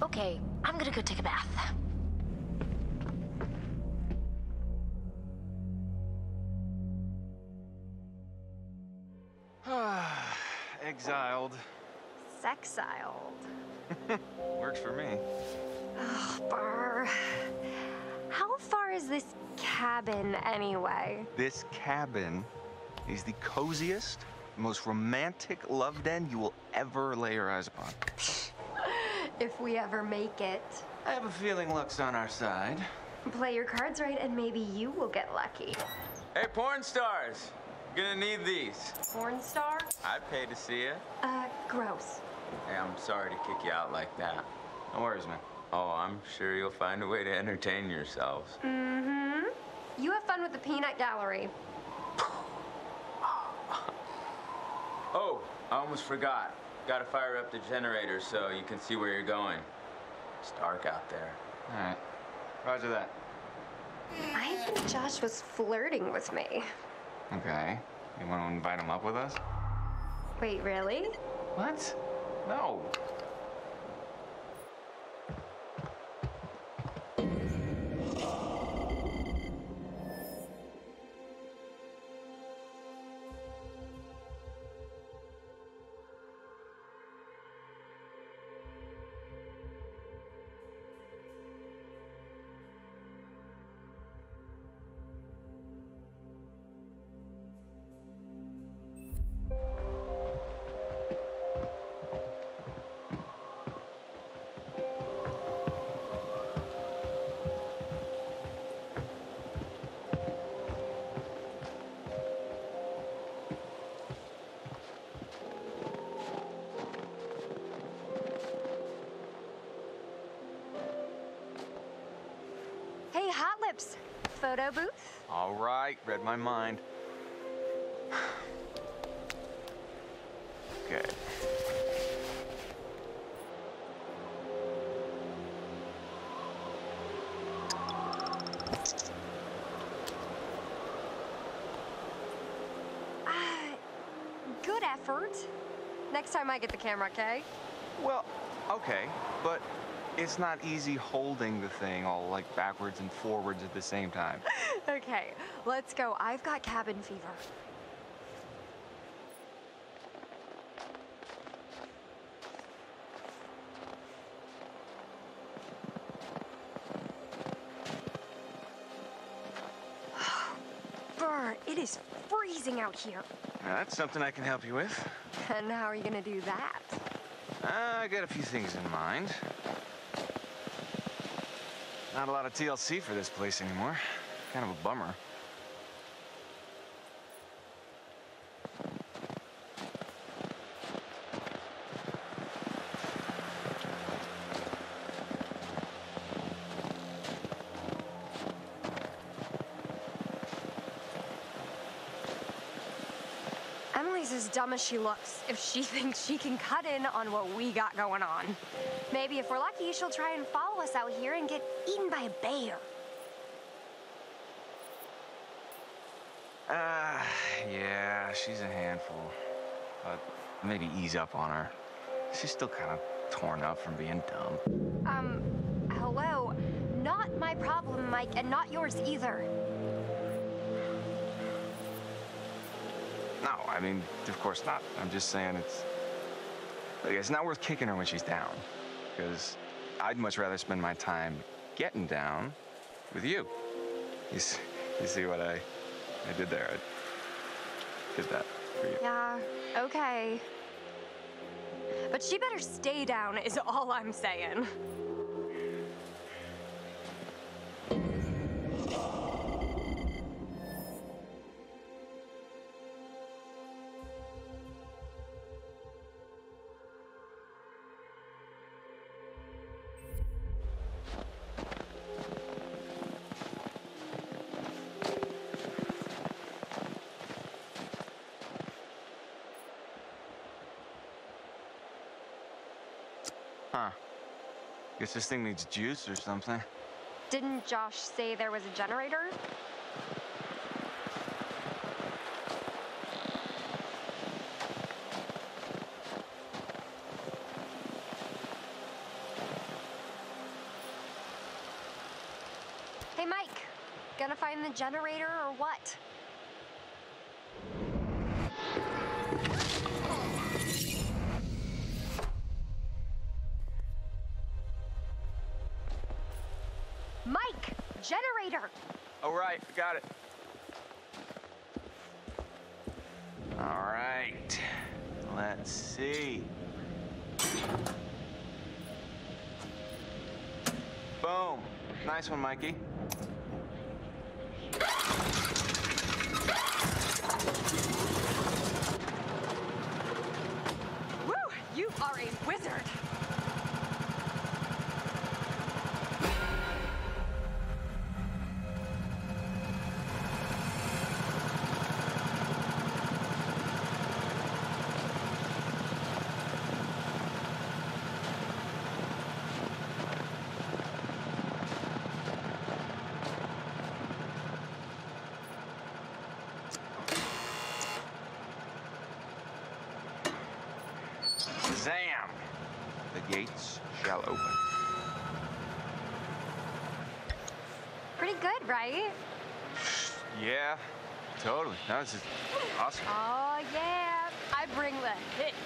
S1: Okay, I'm gonna go take a bath.
S4: Exiled.
S11: Sexiled.
S4: Works for me.
S11: Ugh, Burr. How far is this cabin anyway?
S4: This cabin is the coziest, most romantic love den you will ever lay your eyes upon.
S11: If we ever make it.
S4: I have a feeling luck's on our side.
S11: Play your cards right and maybe you will get lucky.
S9: Hey, porn stars. Gonna need these.
S11: Porn star?
S9: I pay to see you.
S11: Uh, gross.
S9: Hey, I'm sorry to kick you out like that.
S4: No worries, man.
S9: Oh, I'm sure you'll find a way to entertain yourselves.
S11: Mm-hmm. You have fun with the peanut gallery.
S9: Oh, I almost forgot. Gotta fire up the generator so you can see where you're going. It's dark out there.
S4: All right. Roger that.
S11: I think Josh was flirting with me.
S4: Okay. You want to invite him up with us?
S11: Wait, really?
S4: What? No.
S11: Photo booth?
S4: All right, read my mind. okay.
S11: Uh, good effort. Next time I get the camera, okay?
S4: Well, okay, but it's not easy holding the thing all like backwards and forwards at the same time.
S11: okay, let's go. I've got cabin fever. Burr, it is freezing out here.
S4: Now, that's something I can help you with.
S11: And how are you gonna do that?
S4: Uh, I got a few things in mind. Not a lot of TLC for this place anymore. Kind of a bummer.
S11: Emily's as dumb as she looks if she thinks she can cut in on what we got going on. Maybe if we're lucky, she'll try and follow us out here and get eaten by a bear.
S4: Uh, yeah, she's a handful. But maybe ease up on her. She's still kind of torn up from being dumb.
S11: Um, hello? Not my problem, Mike, and not yours either.
S4: No, I mean, of course not. I'm just saying it's. Look, it's not worth kicking her when she's down. Because I'd much rather spend my time getting down with you. You see, you see what I, I did there? I did that for you.
S11: Yeah, okay. But she better stay down, is all I'm saying.
S4: Guess this thing needs juice or something.
S11: Didn't Josh say there was a generator? Hey, Mike. Gonna find the generator or what? Generator!
S4: All right, got it. All right. Let's see. Boom. Nice one, Mikey.
S11: Woo! You are a wizard!
S4: Zam! The gates shall open.
S11: Pretty good, right?
S4: Yeah, totally. That was just awesome.
S11: Oh, yeah. I bring the hits.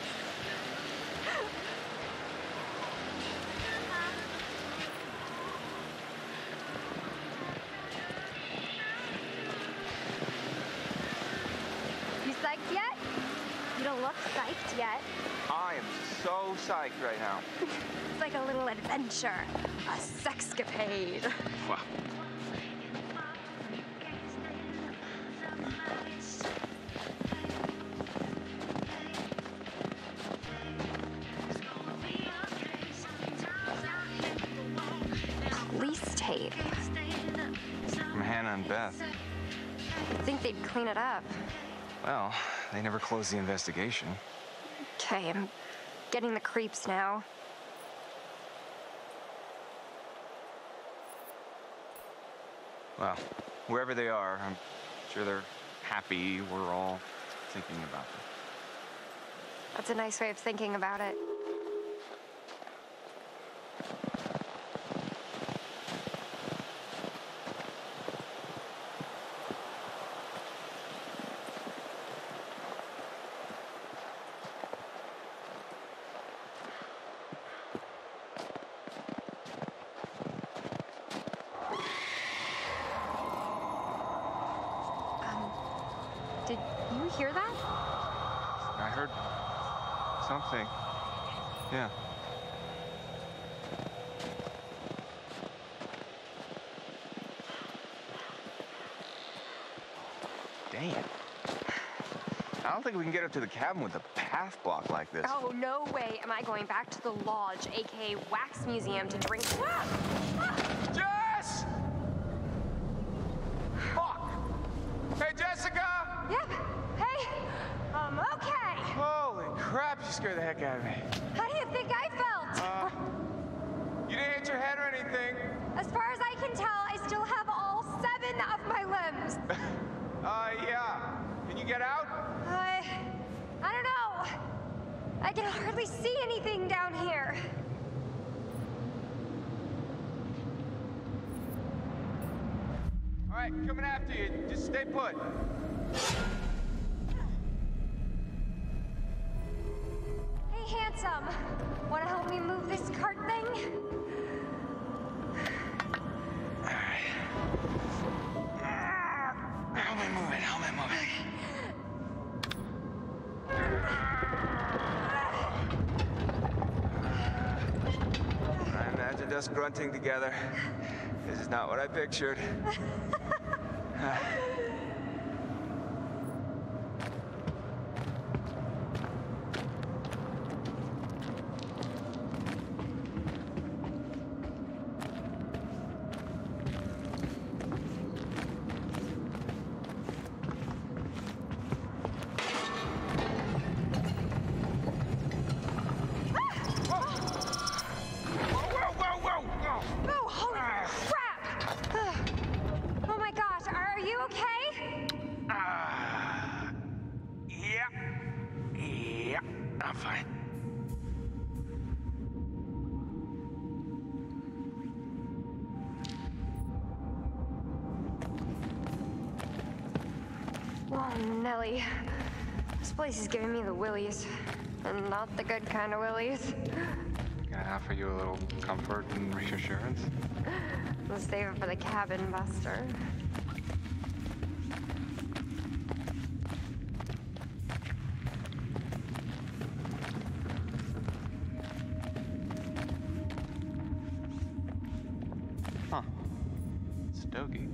S11: You psyched yet? You don't look psyched yet.
S4: I am so psyched right now.
S11: It's like a little adventure, a sexcapade. Clean it up.
S4: Well, they never closed the investigation.
S11: Okay, I'm getting the creeps now.
S4: Well, wherever they are, I'm sure they're happy we're all thinking about them.
S11: That's a nice way of thinking about it. Um, did you hear that?
S4: I heard something. Yeah. Damn. I don't think we can get up to the cabin with a path block like this.
S11: Oh, no way am I going back to the lodge, aka Wax Museum, to drink. Ah! Ah!
S4: Jess! Fuck! Hey, Jessica!
S11: Yep. Hey, I'm okay.
S4: Holy crap, you scared the heck out of me.
S11: How do you think I felt?
S4: Uh, you didn't hit your head or anything.
S11: As far as I can tell, I still have all seven of my limbs.
S4: Uh, yeah. Can you get out?
S11: I. I don't know. I can hardly see anything down here.
S4: All right, coming after you. Just stay put. Grunting together. This is not what I pictured.
S11: We'll save it for the cabin buster.
S4: Huh. Stogie.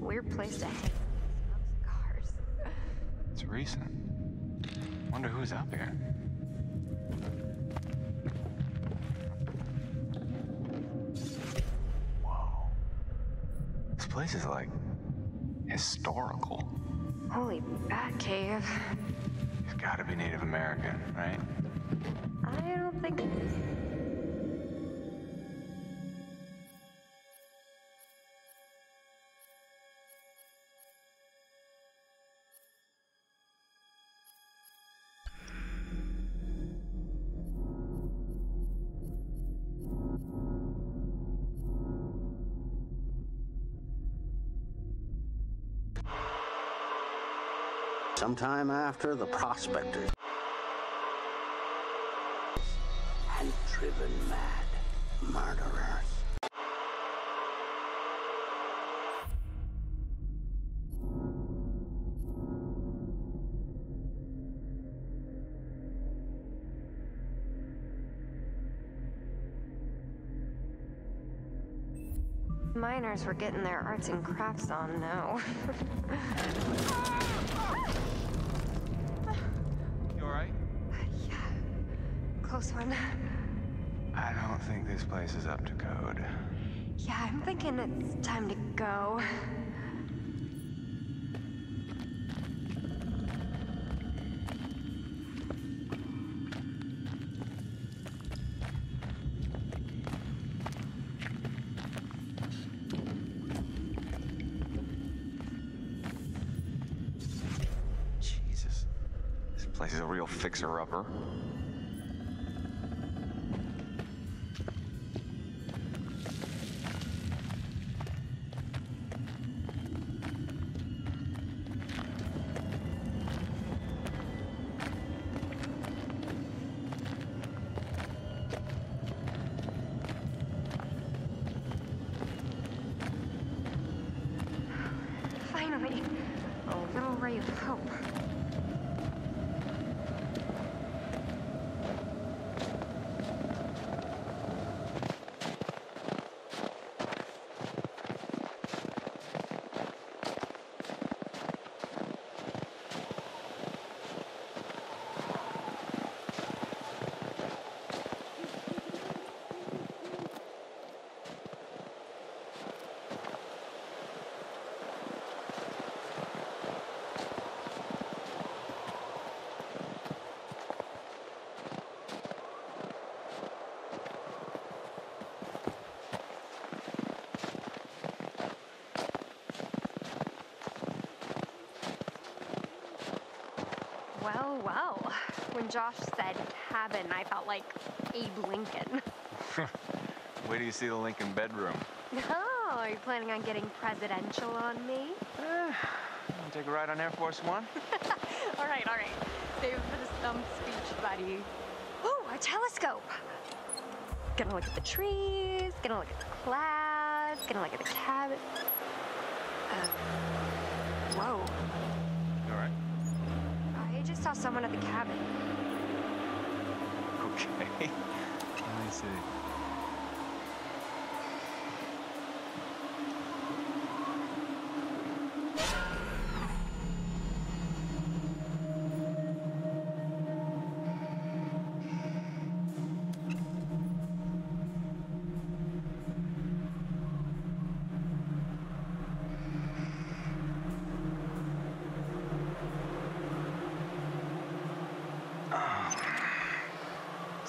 S11: Weird place to hang. Cigars.
S4: It's recent. Wonder who's out here. Place is like historical.
S11: Holy bat cave.
S4: It's gotta be Native American, right?
S11: I don't think.
S21: Sometime after the prospectors and driven mad murderers.
S11: Miners were getting their arts and crafts on now.
S4: You alright?
S11: Close one.
S4: I don't think this place is up to code.
S11: Yeah, I'm thinking it's time to go.
S4: Jesus. This Place is a real fixer-upper.
S11: Well, well. When Josh said cabin, I felt like Abe Lincoln.
S4: Wait do you see the Lincoln bedroom.
S11: Oh, are you planning on getting presidential on me?
S4: Wanna take a ride on Air Force One?
S11: all right, all right. Save it for the stump speech, buddy. Oh, a telescope. Gonna look at the trees, gonna look at the clouds, gonna look at the cabin. Um, whoa.
S4: All right.
S11: I just saw someone at the cabin.
S4: Okay. Let me see.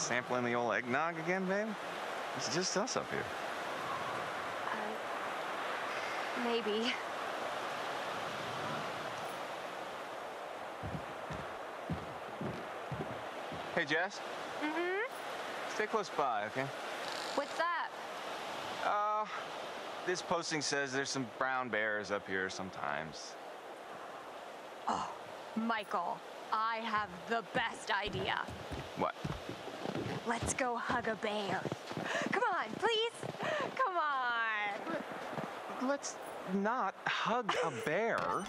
S4: Sampling the old eggnog again, babe? It's just us up here.
S11: Maybe.
S4: Hey, Jess,
S11: Mm-hmm.
S4: stay close by, okay?
S11: What's that?
S4: Uh, this posting says there's some brown bears up here sometimes.
S11: Oh, Michael, I have the best idea.
S4: What?
S11: Let's go hug a bear. Come on, please. Come on.
S4: Let's not hug a bear.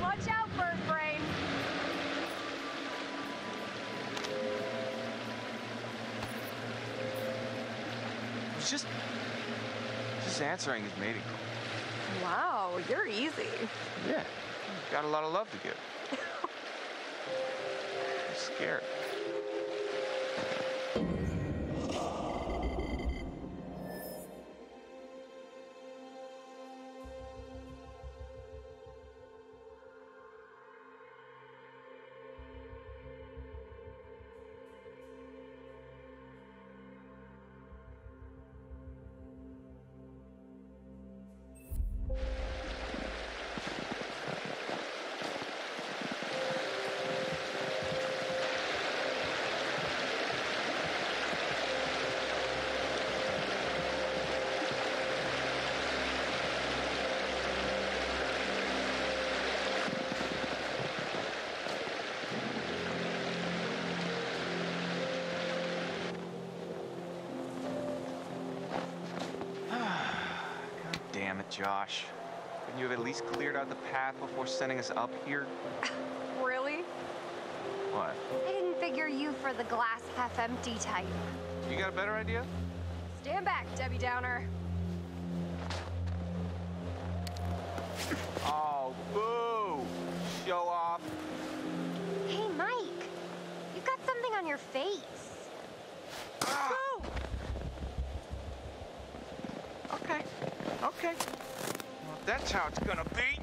S11: Watch out, bird brain.
S4: It's just, just answering his mating call.
S11: Wow, you're easy.
S4: Yeah, got a lot of love to give. I'm scared. Josh. Couldn't you have at least cleared out the path before sending us up here?
S11: Really?
S4: What?
S11: I didn't figure you for the glass half empty type.
S4: You got a better idea?
S11: Stand back, Debbie Downer.
S1: Oh, boo! Show off.
S11: Hey, Mike. You got something on your face.
S1: Okay. Okay. Well, that's how it's gonna be.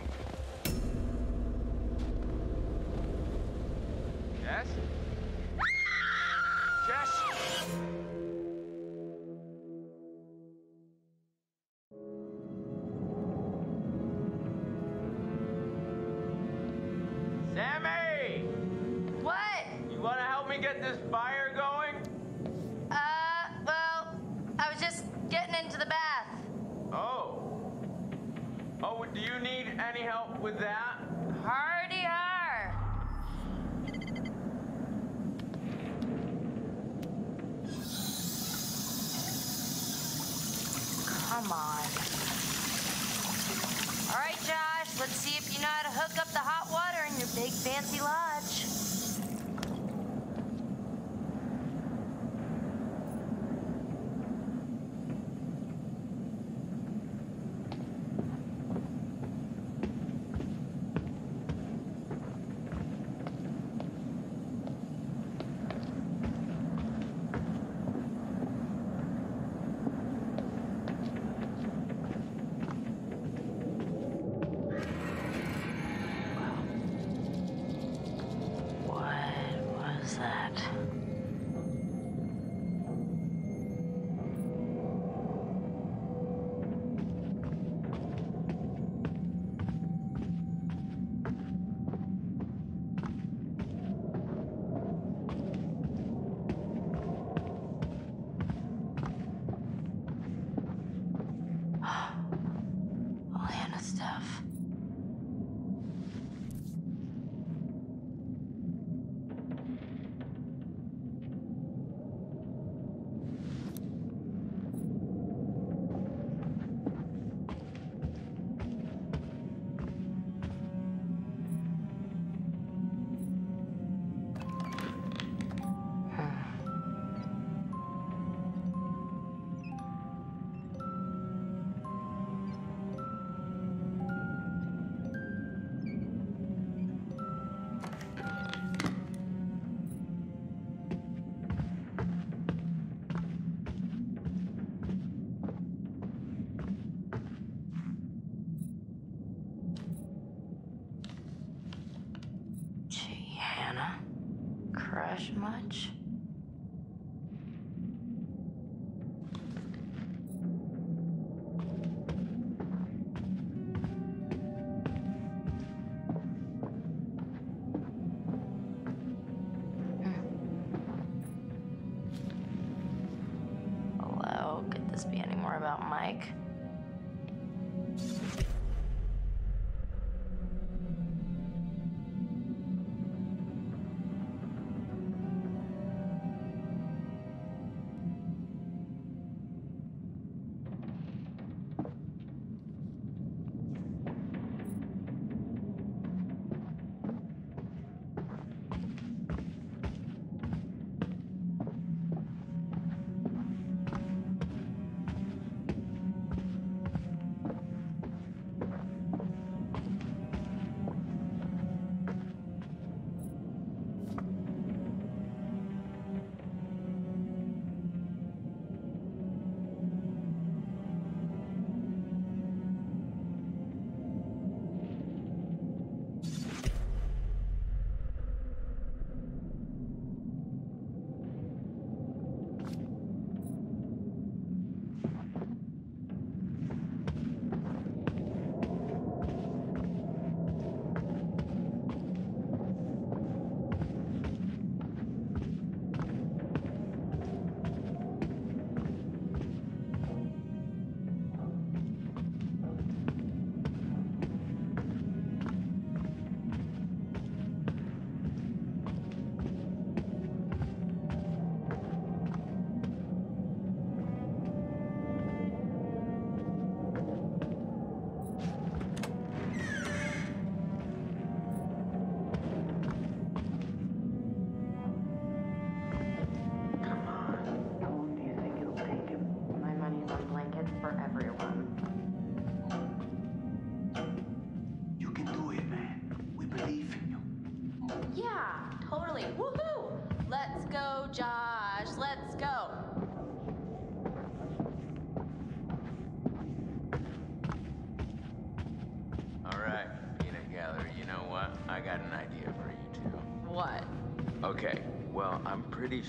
S3: Crush much?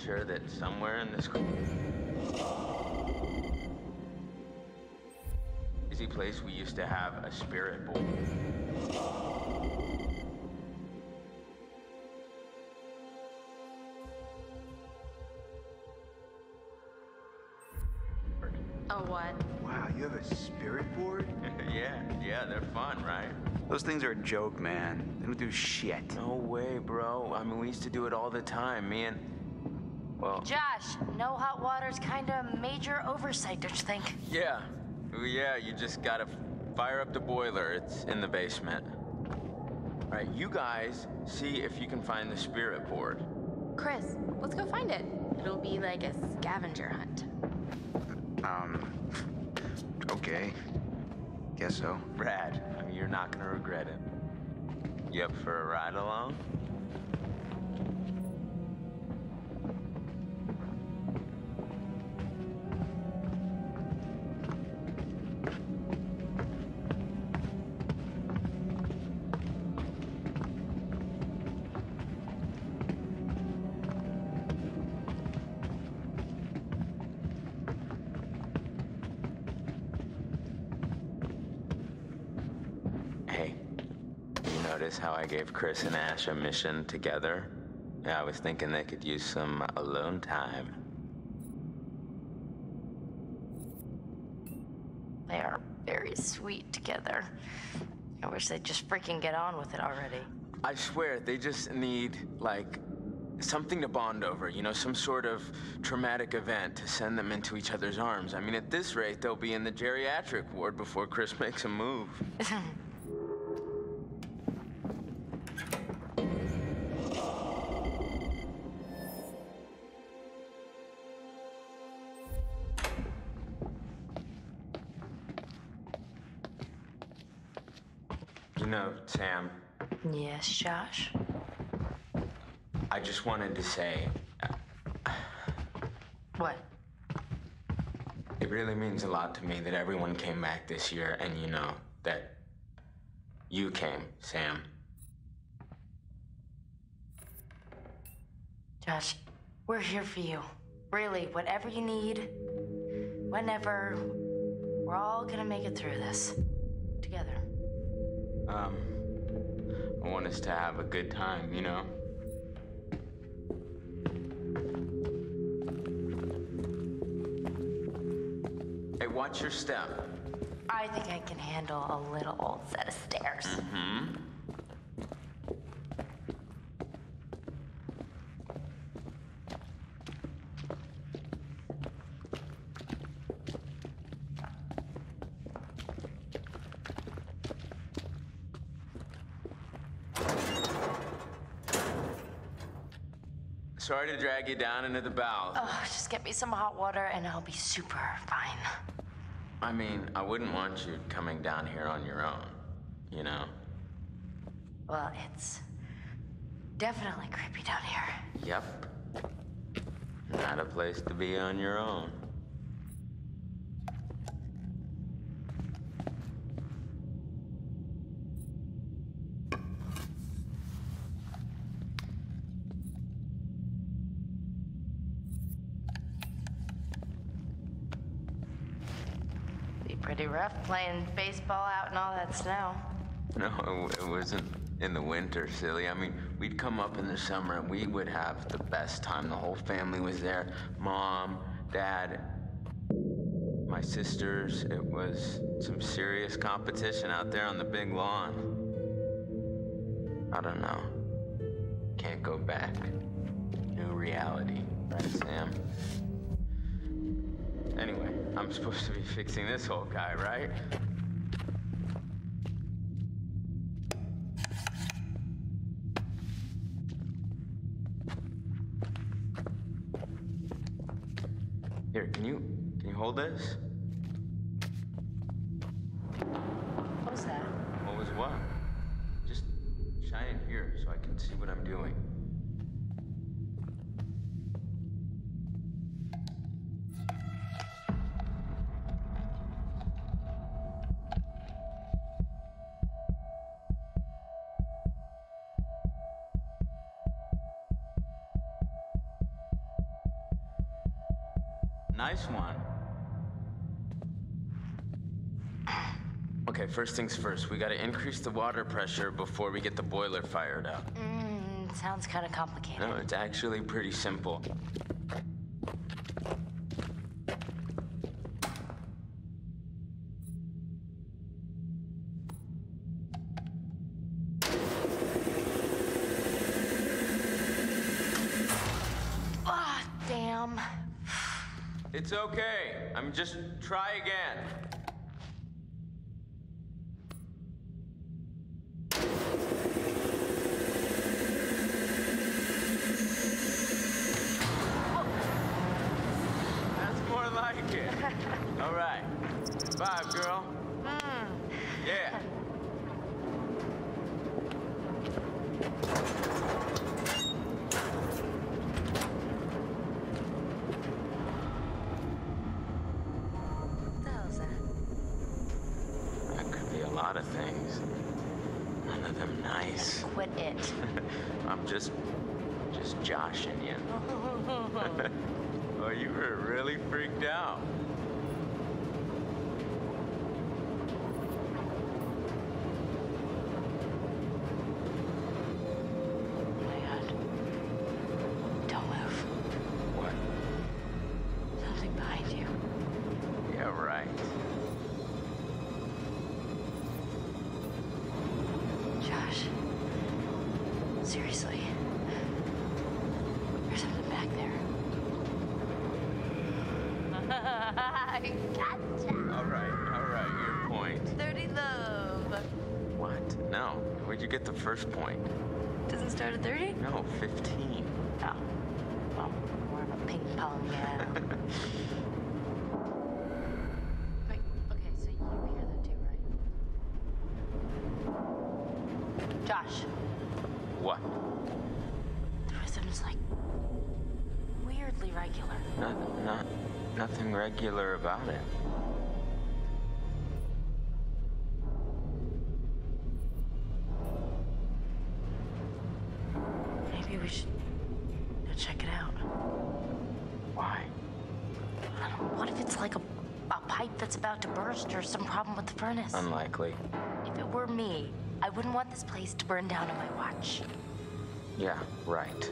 S9: Sure that somewhere in this crazy place we used to have a spirit board.
S1: A what?
S22: Wow, you have a spirit board?
S9: yeah, yeah, they're fun, right?
S22: Those things are a joke, man. They don't do shit.
S9: No way, bro. I mean, we used to do it all the time. Me and. Well,
S1: Josh, no hot water's kind of major oversight, don't you think?
S9: yeah. Yeah, you just gotta fire up the boiler. It's in the basement. All right, you guys see if you can find the spirit board.
S11: Chris, let's go find it. It'll be like a scavenger hunt.
S22: Um, okay. Guess so.
S9: Brad, I mean, you're not gonna regret it. You up for a ride along? Chris and Ash a mission together? Yeah, I was thinking they could use some alone time.
S1: They are very sweet together. I wish they'd just freaking get on with it already.
S9: I swear, they just need, like, something to bond over, you know, some sort of traumatic event to send them into each other's arms. I mean, at this rate, they'll be in the geriatric ward before Chris makes a move. Sam,
S1: yes, Josh.
S9: I just wanted to say
S1: What?
S9: it really means a lot to me that everyone came back this year, and you know that you came, Sam.
S1: Josh, we're here for you. Really, whatever you need, whenever, we're all gonna make it through this together.
S9: Um, I want us to have a good time, you know? Hey, watch your step.
S1: I think I can handle a little old set of stairs.
S9: Hmm? Sorry to drag you down into the bowels.
S1: Oh, just get me some hot water and I'll be super fine.
S9: I mean, I wouldn't want you coming down here on your own, you know?
S1: Well, it's definitely creepy down here.
S9: Yep. Not a place to be on your own.
S1: Be pretty rough playing baseball out in all that snow.
S9: No, it, it wasn't in the winter, silly. I mean, we'd come up in the summer and we would have the best time. The whole family was there mom, dad, my sisters. It was some serious competition out there on the big lawn. I don't know. Can't go back. New reality, right, Sam? Anyway, I'm supposed to be fixing this whole guy, right? Here, can you can you hold this? First things first. We gotta increase the water pressure before we get the boiler fired up.
S1: Mm, sounds kind of complicated.
S9: No, it's actually pretty simple.
S1: Ah, damn.
S9: It's okay. I'm just try again. Five, girl.
S1: Hmm.
S9: Yeah. First point?
S1: Doesn't start at 30?
S9: No, 15.
S1: Oh. Well, more of a ping pong yeah. Wait, okay, so you hear that too, right? Josh,
S9: What?
S1: the rhythm's like weirdly regular.
S9: Not, not, nothing regular about it.
S1: Furnace?
S9: Unlikely.
S1: If it were me, I wouldn't want this place to burn down on my watch.
S9: Yeah, right.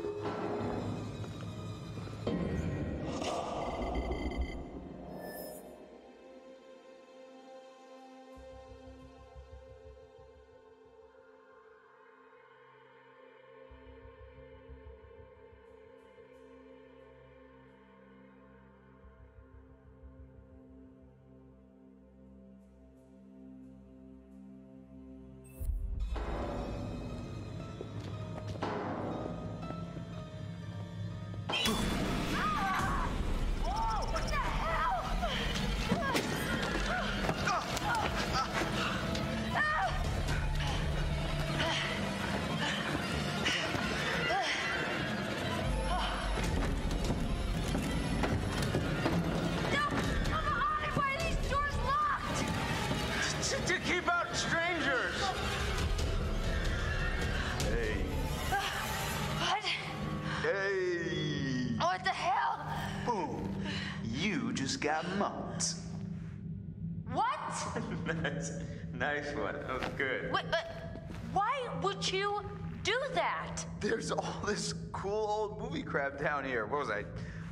S9: One. That was good.
S6: Wait, but why would you do that?
S22: There's all this cool old movie crap down here. What was I?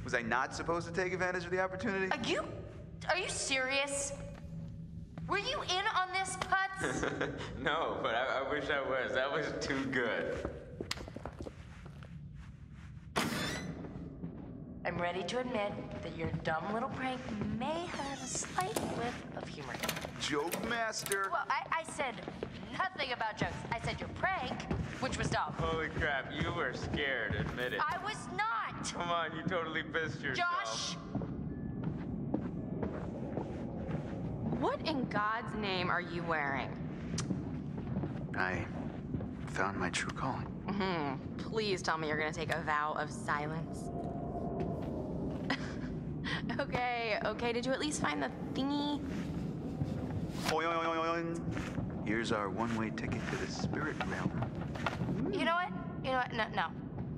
S22: Was I not supposed to take advantage of the opportunity?
S6: Are you? Are you serious? Were you in on this, Putz?
S9: no, but I, I wish I was. That was too good.
S1: I'm ready to admit that your dumb little prank may have a slight whiff of humor.
S22: Joke master.
S1: Well, I, I said nothing about jokes. I said your prank, which was dumb.
S9: Holy crap, you were scared. Admit it.
S1: I was not.
S9: Come on, you totally pissed yourself.
S1: Josh!
S3: What in God's name are you wearing?
S22: I found my true calling.
S3: Mm -hmm. Please tell me you're gonna take a vow of silence. Okay, okay. Did you at least find the thingy?
S22: Boing. Here's our one-way ticket to the spirit realm.
S1: You know what? You know what? No, no.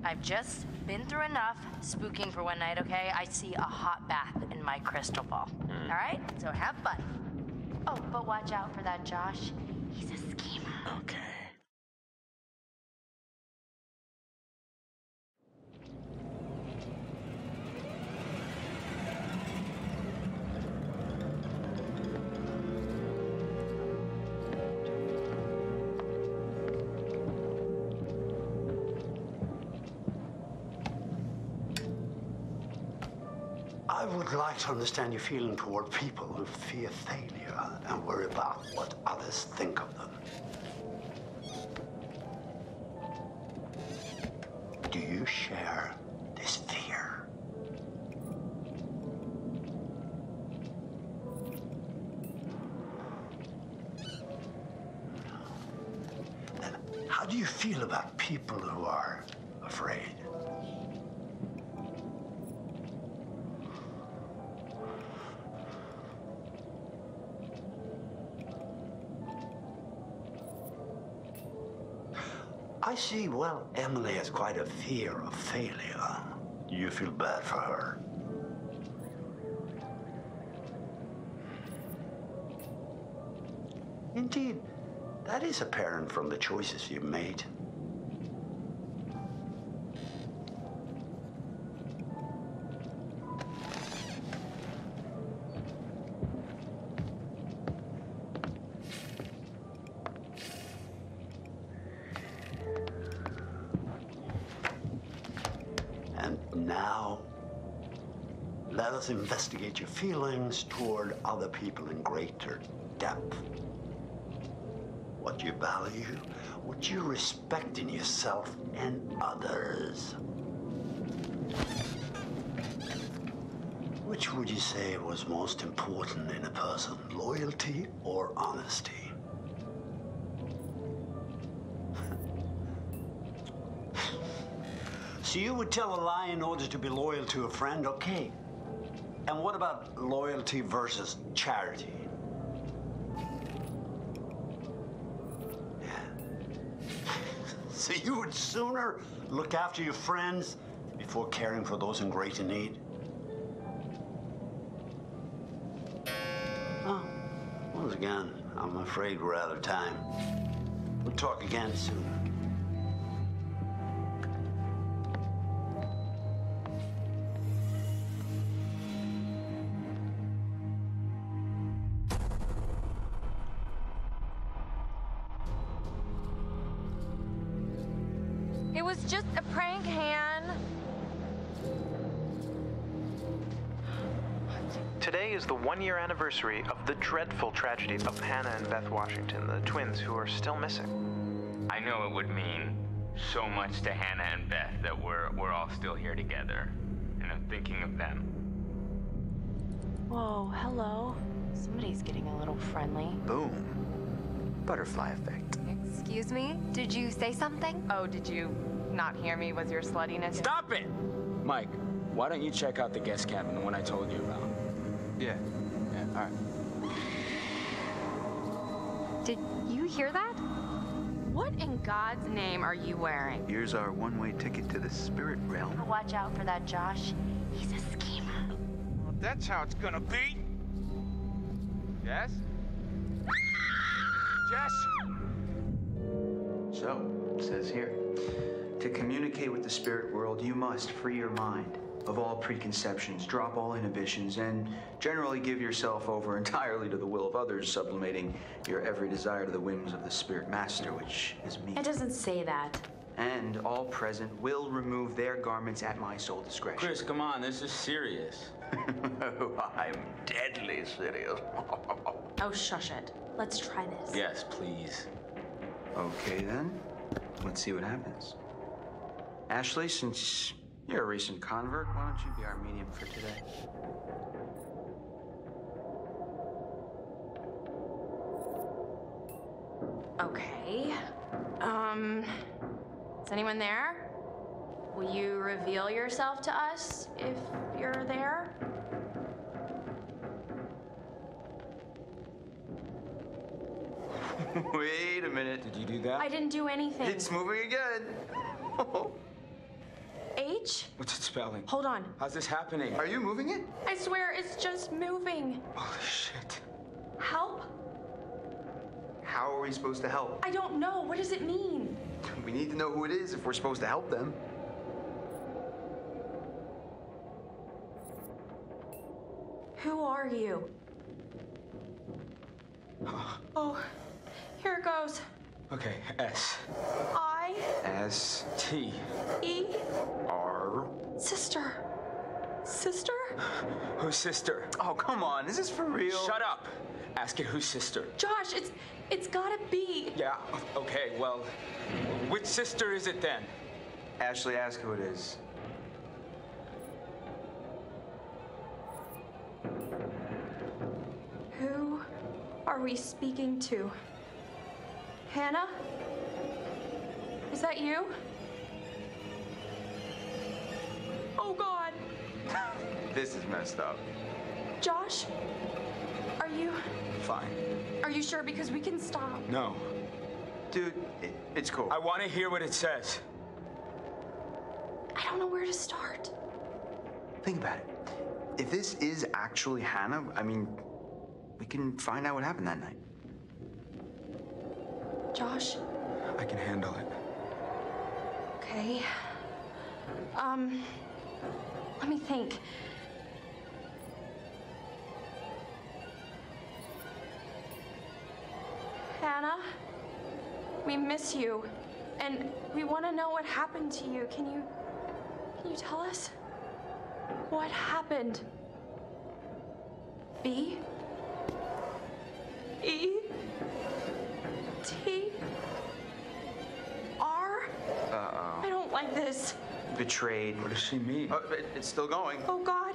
S1: I've just been through enough spooking for one night, okay? I see a hot bath in my crystal ball. Hmm. All right? So have fun. Oh, but watch out for that Josh. He's a schemer.
S9: Okay.
S5: Like to understand your feeling toward people who fear failure and worry about what others think of them. Do you share this fear? Then how do you feel about people who are I see, well, Emily has quite a fear of failure. You feel bad for her. Indeed, that is apparent from the choices you've made. Feelings toward other people in greater depth. What you value, what you respect in yourself and others. Which would you say was most important in a person, loyalty or honesty? So you would tell a lie in order to be loyal to a friend, okay? And what about loyalty versus charity? So you would sooner look after your friends before caring for those in greater need? Oh, once again, I'm afraid we're out of time. We'll talk again soon.
S7: Anniversary of the dreadful tragedy of Hannah and Beth Washington, the twins who are still missing.
S23: I know it would mean so much to Hannah and Beth that we're we're all still here together. And I'm thinking of them.
S6: Whoa, hello. Somebody's getting a little friendly.
S4: Boom. Butterfly effect.
S11: Excuse me? Did you say something?
S3: Oh, did you not hear me? Was your sluttiness?
S9: Stop it! Mike, why don't you check out the guest cabin, the one I told you about?
S24: Yeah. Yeah, all right.
S11: Did you hear that?
S3: What in God's name are you wearing?
S4: Here's our one way ticket to the spirit realm.
S1: Watch out for that Josh. He's a schemer.
S24: Well, that's how it's gonna be. Jess? Jess?
S4: So, it says here to communicate with the spirit world, you must free your mind of all preconceptions, drop all inhibitions, and generally give yourself over entirely to the will of others, sublimating your every desire to the whims of the spirit master, which is me.
S1: It doesn't say that.
S4: And all present will remove their garments at my sole discretion.
S9: Chris, come on, this is serious.
S4: Oh, I'm deadly serious.
S1: Oh, shush it. Let's try this.
S9: Yes, please.
S4: Okay, then. Let's see what happens. Ashley, since you're a recent convert, why don't you be our medium for today?
S3: Okay. Um, is anyone there? Will you reveal yourself to us if you're there?
S4: Wait a minute.
S9: Did you do that?
S3: I didn't do anything.
S4: It's moving again.
S6: H.
S9: What's it spelling?
S6: Hold on.
S9: How's this happening?
S4: Are you moving it?
S6: I swear it's just moving.
S9: Holy shit.
S6: Help?
S4: How are we supposed to help?
S6: I don't know. What does it mean?
S4: We need to know who it is if we're supposed to help them.
S6: Who are you? Oh, here it goes.
S9: Okay, S.
S6: I
S4: S
S9: T
S6: E
S4: R.
S6: sister. Sister?
S9: Whose sister?
S4: Oh, come on. Is this for real?
S9: Shut up. Ask it whose sister.
S6: Josh, it's it's gotta be.
S9: Yeah, okay, well, which sister is it then?
S4: Ashley, ask who it is.
S6: Who are we speaking to? Hannah? Is that you? Oh God.
S4: This is messed up.
S6: Josh? Are you
S9: Fine.
S6: are you sure because we can stop?
S9: No.
S4: Dude, it, it's cool.
S9: I want to hear what it says.
S6: I don't know where to start.
S4: Think about it. If this is actually Hannah, I mean, we can find out what happened that night.
S6: Josh?
S9: I can handle it.
S6: Okay. Um let me think. Hannah, we miss you. And we want to know what happened to you. Can you can you tell us? What happened? B E T R
S4: Uh-oh.
S6: I don't like this.
S4: Betrayed.
S9: What does she mean?
S4: Oh, it- it's still going.
S6: Oh God.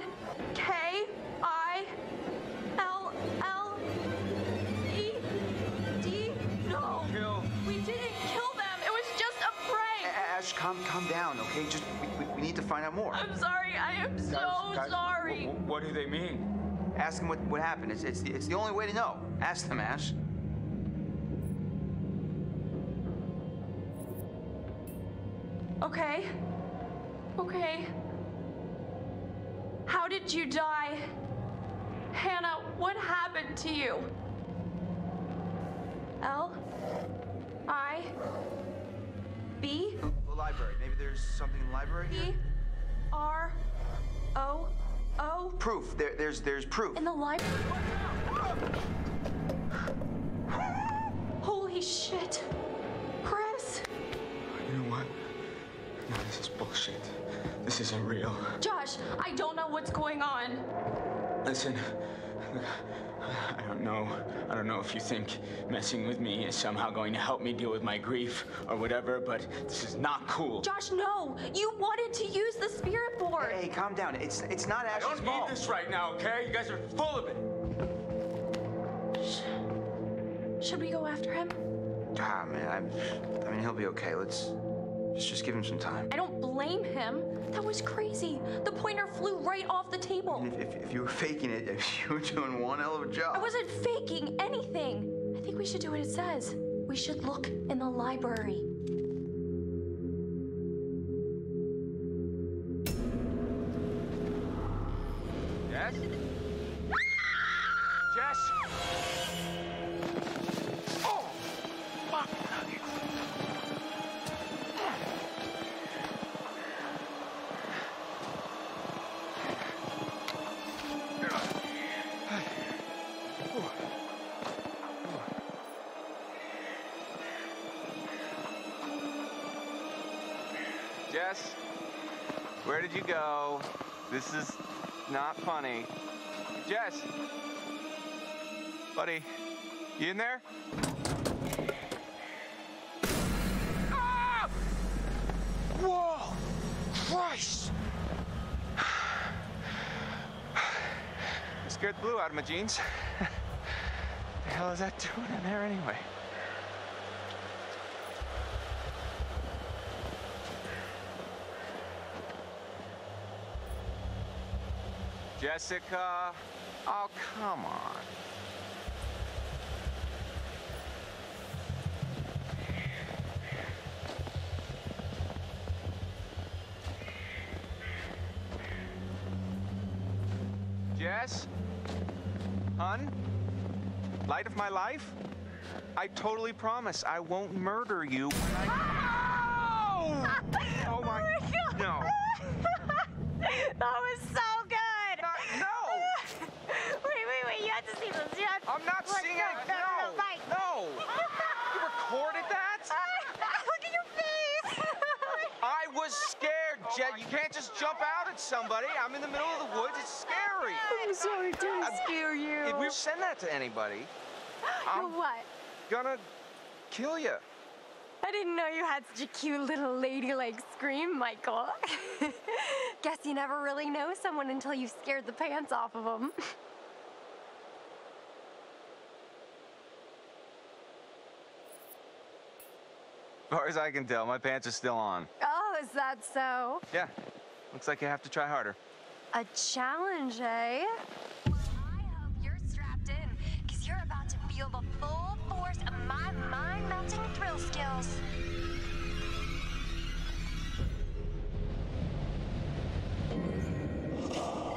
S6: K I L L E D. No.
S9: Kill.
S6: We didn't kill them. It was just a prank.
S4: Ash, calm, calm down, okay? Just we, we, we need to find out more.
S6: I'm sorry. I am so
S9: Guys, guys,
S6: sorry.
S9: wh- wh- what do they mean?
S4: Ask them what, what happened. It's, it's, the, it's the only way to know. Ask them, Ash.
S6: Okay. Okay. How did you die? Hannah, what happened to you? L I B
S4: The library. Maybe there's something in the library here?
S6: E R O O
S4: Proof. There, there's, there's proof.
S6: in the library. Holy shit. Chris!
S9: You know what? No, this is bullshit. This isn't real.
S6: Josh, I don't know what's going on.
S9: Listen, I don't know. I don't know if you think messing with me is somehow going to help me deal with my grief or whatever, but this is not cool.
S6: Josh, no! You wanted to use the spirit board!
S4: Hey, calm down. It's, it's not Ash's fault.
S9: I don't need
S4: fault.
S9: this right now, okay? You guys are full of it.
S6: Should we go after him?
S4: Ah, man. I, I mean, he'll be okay. Let's just, just give him some time.
S6: I don't blame him. That was crazy. The pointer flew right off the table.
S4: If, if, if you were faking it, if you were doing one hell of a job.
S6: I wasn't faking anything. I think we should do what it says. We should look in the library.
S25: You in there? Ah! Whoa! Christ! scared the blue out of my jeans. the hell is that doing in there anyway? Jessica. Oh, come on.
S4: Life? I totally promise I won't murder you when I. Oh my. Oh no.
S11: that was so good.
S4: no.
S11: wait, wait, wait. You have to see this. You have to
S4: I'm not
S11: Look,
S4: seeing
S11: no,
S4: it.
S11: No, no,
S4: No.
S11: Mike.
S4: No. You recorded that?
S11: Look at your face.
S4: I was scared, Jet. You can't just jump out at somebody. I'm in the middle of the woods. It's scary.
S11: Oh I'm sorry to
S4: I'm-
S11: scare you.
S4: If we send that to anybody, I'm
S11: what?
S4: gonna kill you.
S11: I didn't know you had such a cute little ladylike scream, Michael. Guess you never really know someone until you've scared the pants off of them.
S4: As far as I can tell, my pants are still on.
S11: oh, is that so?
S4: Yeah. Looks like you have to try harder.
S11: A challenge, eh?
S1: You're strapped in, because you're about to feel the full force of my mind melting thrill skills.
S11: Wow.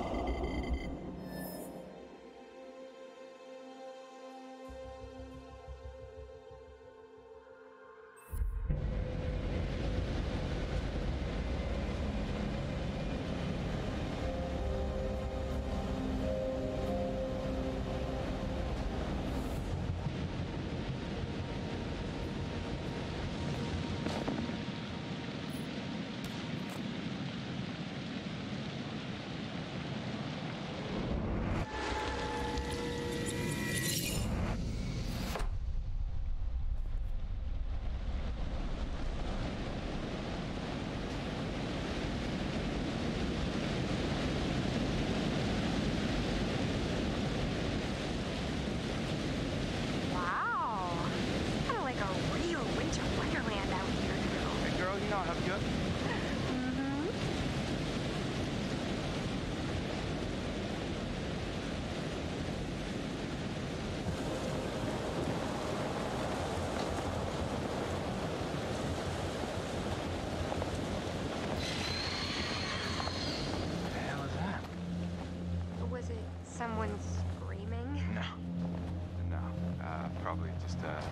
S4: Probably just a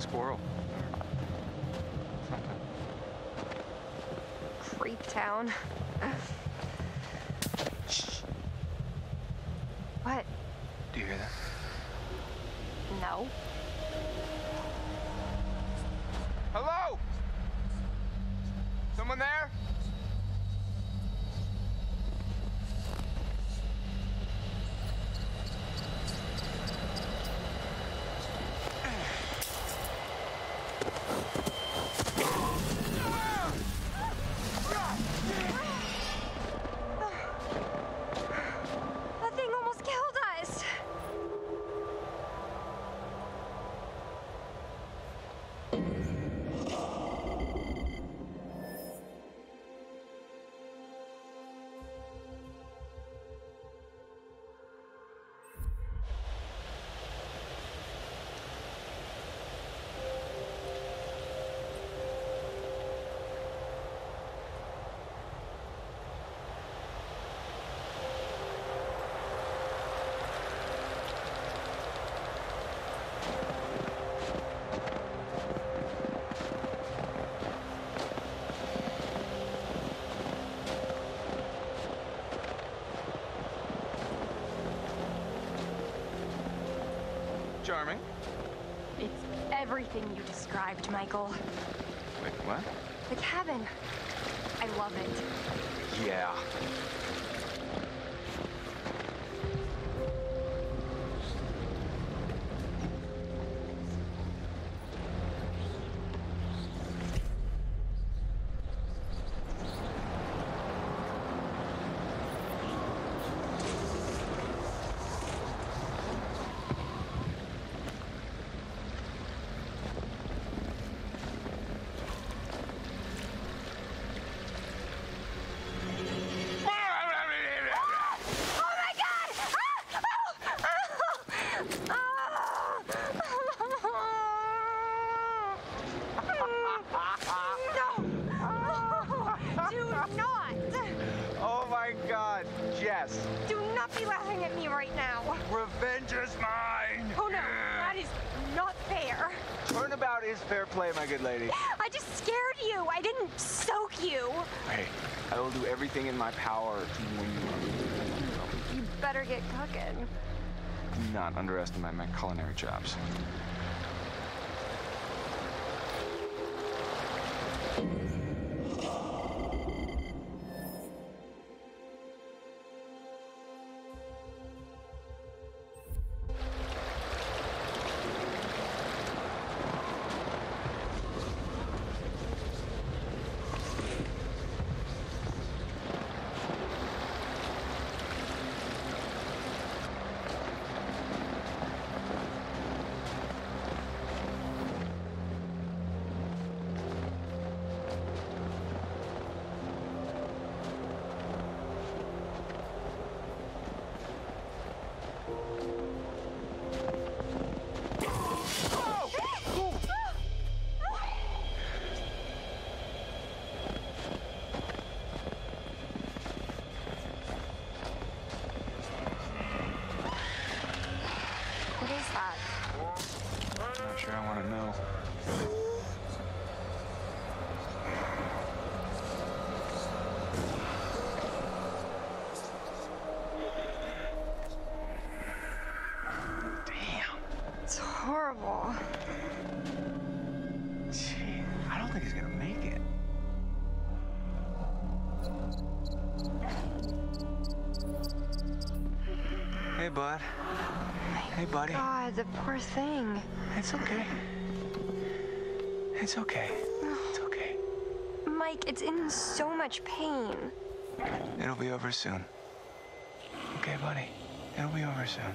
S4: squirrel. Something.
S11: Creep town. everything you described, Michael.
S4: Wait, what?
S11: The cabin. I love it.
S4: Yeah.
S11: Oh my god! Ah! Ah! No! Do not!
S4: Oh my god, Jet. Jess.
S11: Do not be laughing at me right now.
S4: Revenge is mine.
S11: Oh no, that is not fair.
S4: Turnabout is fair play, my good lady.
S11: I just scared you. I didn't soak you.
S4: Hey, I will do everything in my power to win you.
S11: You better get cooking.
S4: Do not underestimate my culinary chops. Hey, bud. Hey, buddy.
S11: God, the poor thing.
S4: It's okay. It's okay. It's okay.
S11: Mike, it's in so much pain.
S4: It'll be over soon. Okay, buddy. It'll be over soon.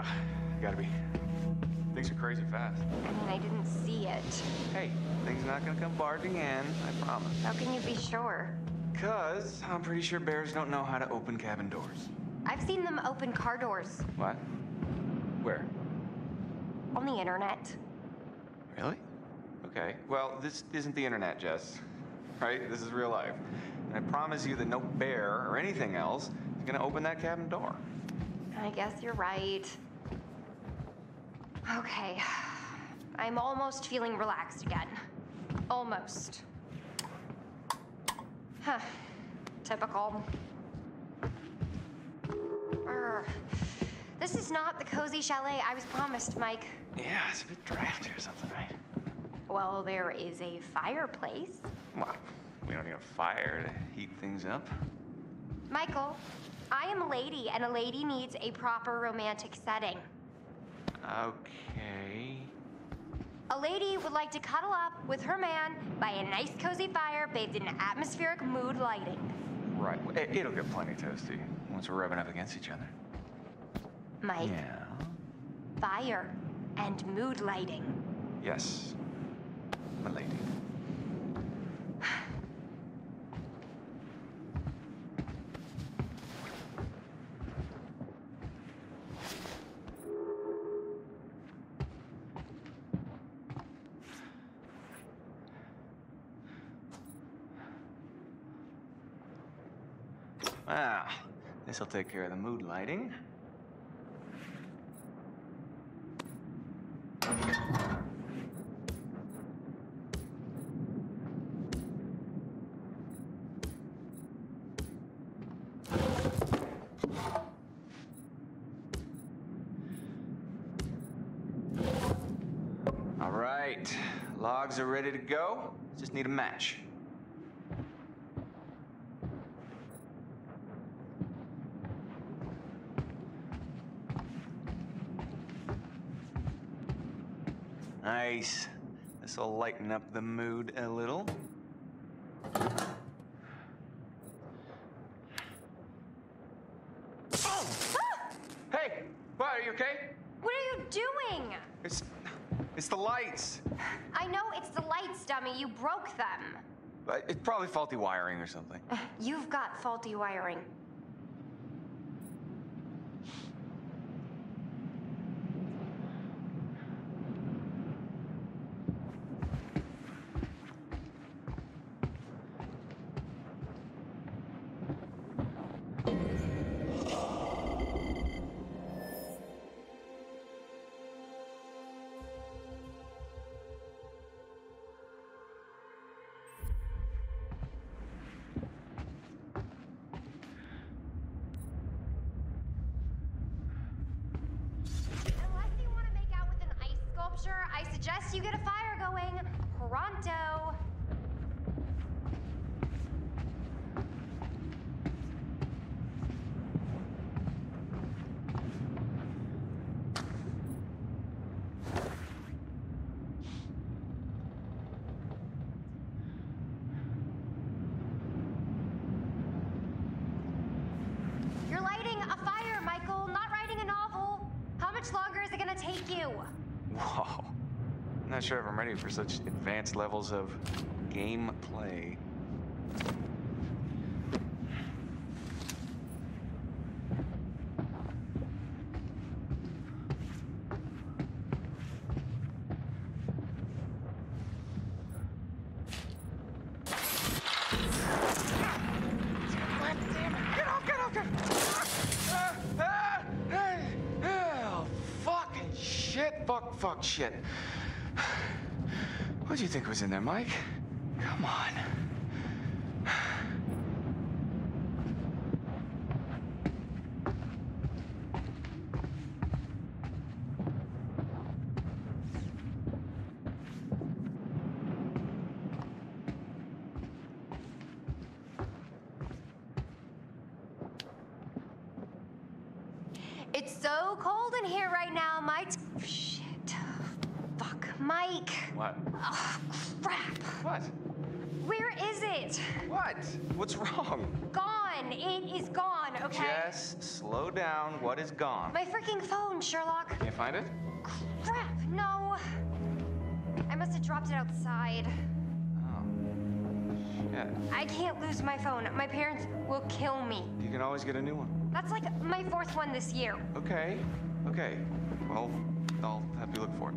S4: Yeah, gotta be. Things are crazy fast.
S11: I mean, I didn't see it.
S4: Hey, things not gonna come barging in, I promise.
S11: How can you be sure?
S4: Cause I'm pretty sure bears don't know how to open cabin doors.
S11: I've seen them open car doors
S4: What? Where?
S11: on the internet.
S4: Really? Okay. Well, this isn't the internet, Jess. Right? This is real life. And I promise you that no bear or anything else is gonna open that cabin door.
S11: I guess you're right. Okay. I'm almost feeling relaxed again. Almost. Huh. Typical. Urgh. This is not the cozy chalet I was promised, Mike.
S4: Yeah, it's a bit drafty or something, right?
S11: Well, there is a fireplace.
S4: Well, we don't need a fire to heat things up.
S11: Michael, I am a lady, and a lady needs a proper romantic setting.
S4: Okay.
S11: A lady would like to cuddle up with her man by a nice cozy fire bathed in atmospheric mood lighting.
S4: Right. It- It'll get plenty toasty once we're rubbing up against each other.
S11: Mike,
S4: Yeah.
S11: fire and mood lighting.
S4: Yes. My lady. Wow. This'll take care of the mood lighting. All right, logs are ready to go. Just need a match. Nice. This will lighten up the mood a little. Hey, what, are you okay?
S11: What are you doing?
S4: It's, it's the lights.
S11: I know it's the lights, dummy. You broke them.
S4: But It's probably faulty wiring or something.
S11: You've got faulty wiring.
S4: Sure if I'm ready for such advanced levels of gameplay. Get off, get off, get off! Ah, ah, hey, oh, fucking shit, fuck, fuck, shit. What do you think was in there, Mike? Come on.
S11: It's so cold in here right now, Mike. Shit. Fuck, Mike.
S4: What?
S11: Oh, crap.
S4: What?
S11: Where is it?
S4: What? What's wrong?
S11: Gone. It is gone, okay?
S4: Jess, slow down. What is gone?
S11: My freaking phone, Sherlock.
S4: Can't find it?
S11: Crap, no. I must have dropped it outside.
S4: Oh, yeah.
S11: I can't lose my phone. My parents will kill me.
S4: You can always get a new one.
S11: That's like my fourth one this year.
S4: Okay. Okay. Well, I'll have you look for it.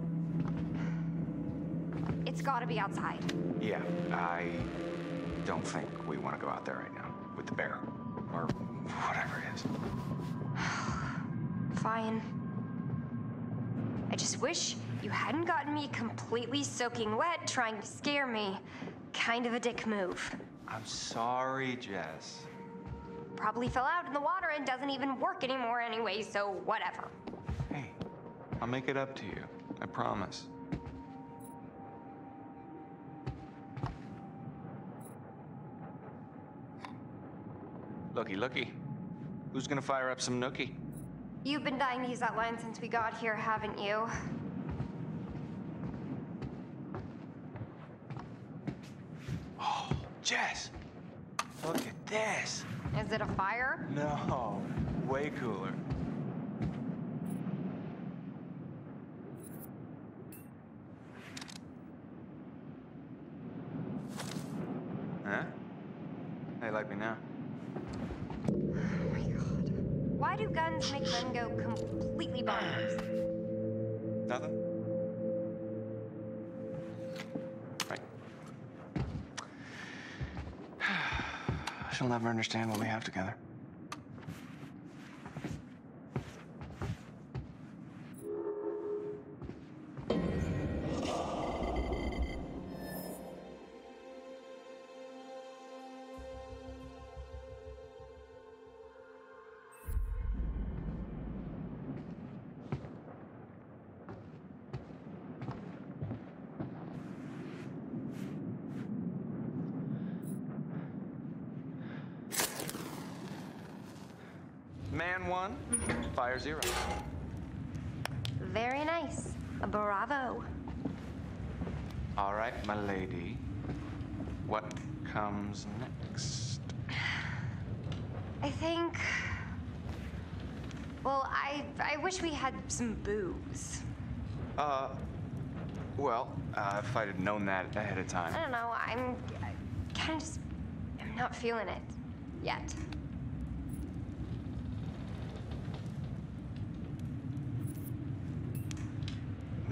S11: It's gotta be outside.
S4: Yeah, I don't think we want to go out there right now with the bear or whatever it is.
S11: Fine. I just wish you hadn't gotten me completely soaking wet trying to scare me. Kind of a dick move.
S4: I'm sorry, Jess.
S11: Probably fell out in the water and doesn't even work anymore anyway, so whatever.
S4: Hey, I'll make it up to you. I promise. Looky, looky. Who's gonna fire up some nookie?
S11: You've been dying to use that line since we got here, haven't you?
S4: Oh, Jess! Look at this!
S11: Is it a fire?
S4: No, way cooler. Huh? How you like me now?
S11: Why do guns make men go completely bonkers?
S4: Nothing? Right. She'll never understand what we have together. Man one, fire zero.
S11: Very nice. Bravo.
S4: All right, my lady. What comes next?
S11: I think. Well, I I wish we had some booze.
S4: Uh, well, uh, if I'd have known that ahead of time.
S11: I don't know. I'm kind of just. I'm not feeling it yet.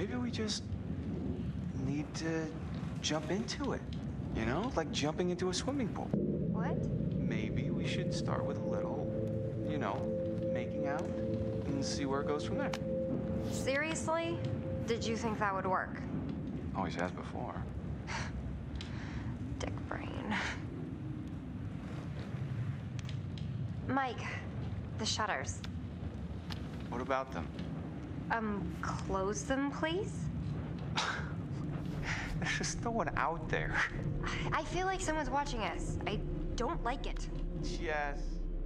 S4: Maybe we just need to jump into it. You know, like jumping into a swimming pool.
S11: What?
S4: Maybe we should start with a little, you know, making out and see where it goes from there.
S11: Seriously? Did you think that would work?
S4: Always has before.
S11: Dick brain. Mike, the shutters.
S4: What about them?
S11: Um, close them, please?
S4: There's just no one out there.
S11: I feel like someone's watching us. I don't like it.
S4: Jess,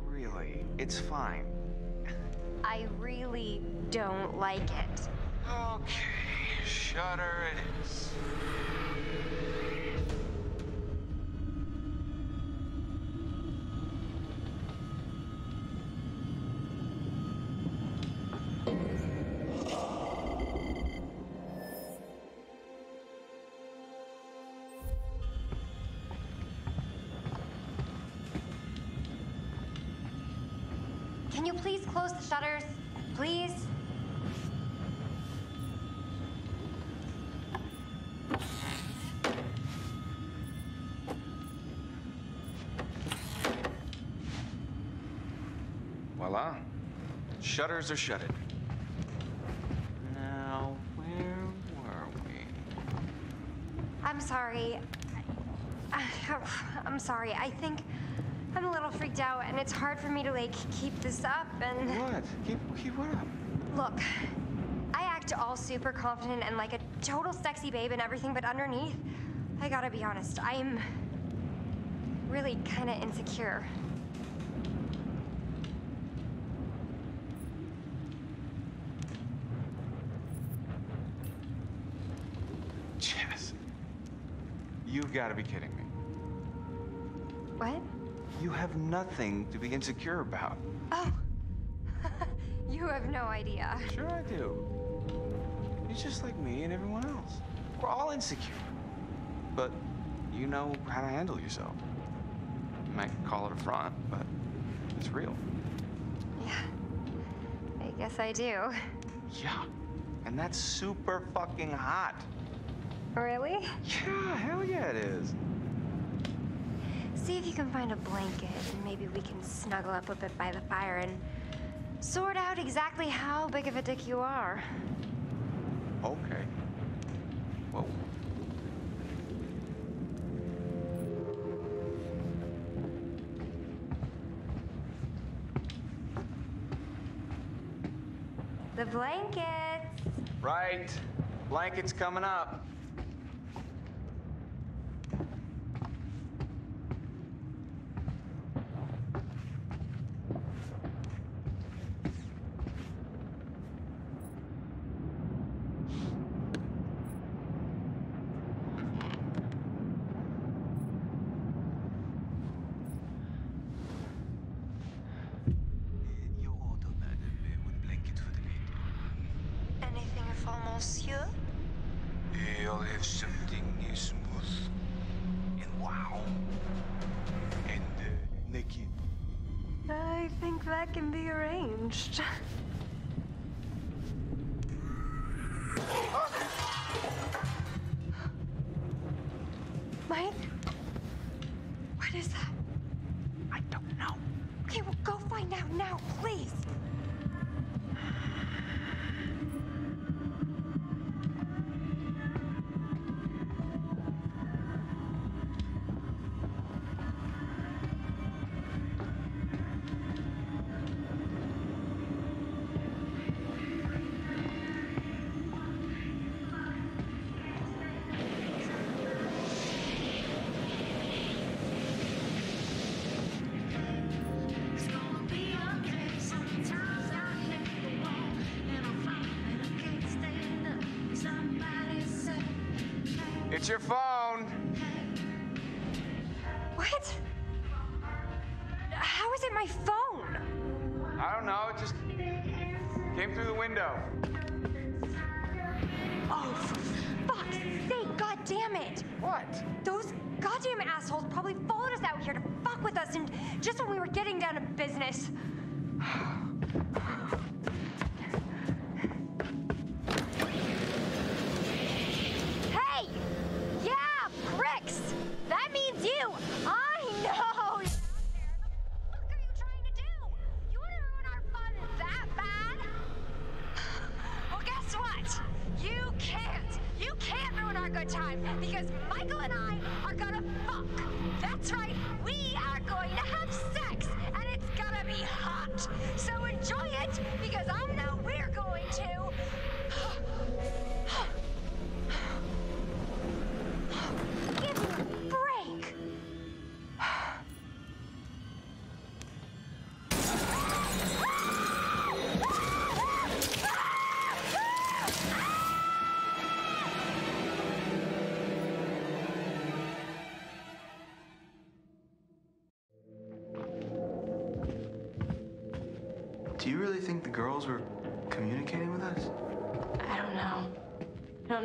S4: really, it's fine.
S11: I really don't like it.
S4: Okay, shutter it is.
S11: Shutters
S4: are shuttered. Now, where were we?
S11: I'm sorry. I'm sorry. I think I'm a little freaked out, and it's hard for me to like keep this up. And
S4: What? Keep, keep what up?
S11: look, I act all super confident and like a total sexy babe and everything, but underneath, I gotta be honest, I'm really kind of insecure.
S4: Jess, you've got to be kidding me.
S11: What?
S4: You have nothing to be insecure about.
S11: Oh, you have no idea.
S4: Sure I do. You're just like me and everyone else. We're all insecure. But you know how to handle yourself. You might call it a front, but it's real.
S11: Yeah, I guess I do.
S4: Yeah. And that's super fucking hot.
S11: Oh, really?
S4: Yeah, hell yeah it is.
S11: See if you can find a blanket and maybe we can snuggle up a bit by the fire and sort out exactly how big of a dick you are.
S4: Okay. Whoa.
S11: The blankets.
S4: Right. Blanket's coming up.
S11: Anything for monsieur?
S26: I'll have something smooth and wow and uh, naked.
S11: I think that can be arranged.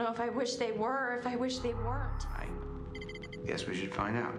S26: know
S3: if I wish they were, if I wish they weren't.
S4: I guess we should find out.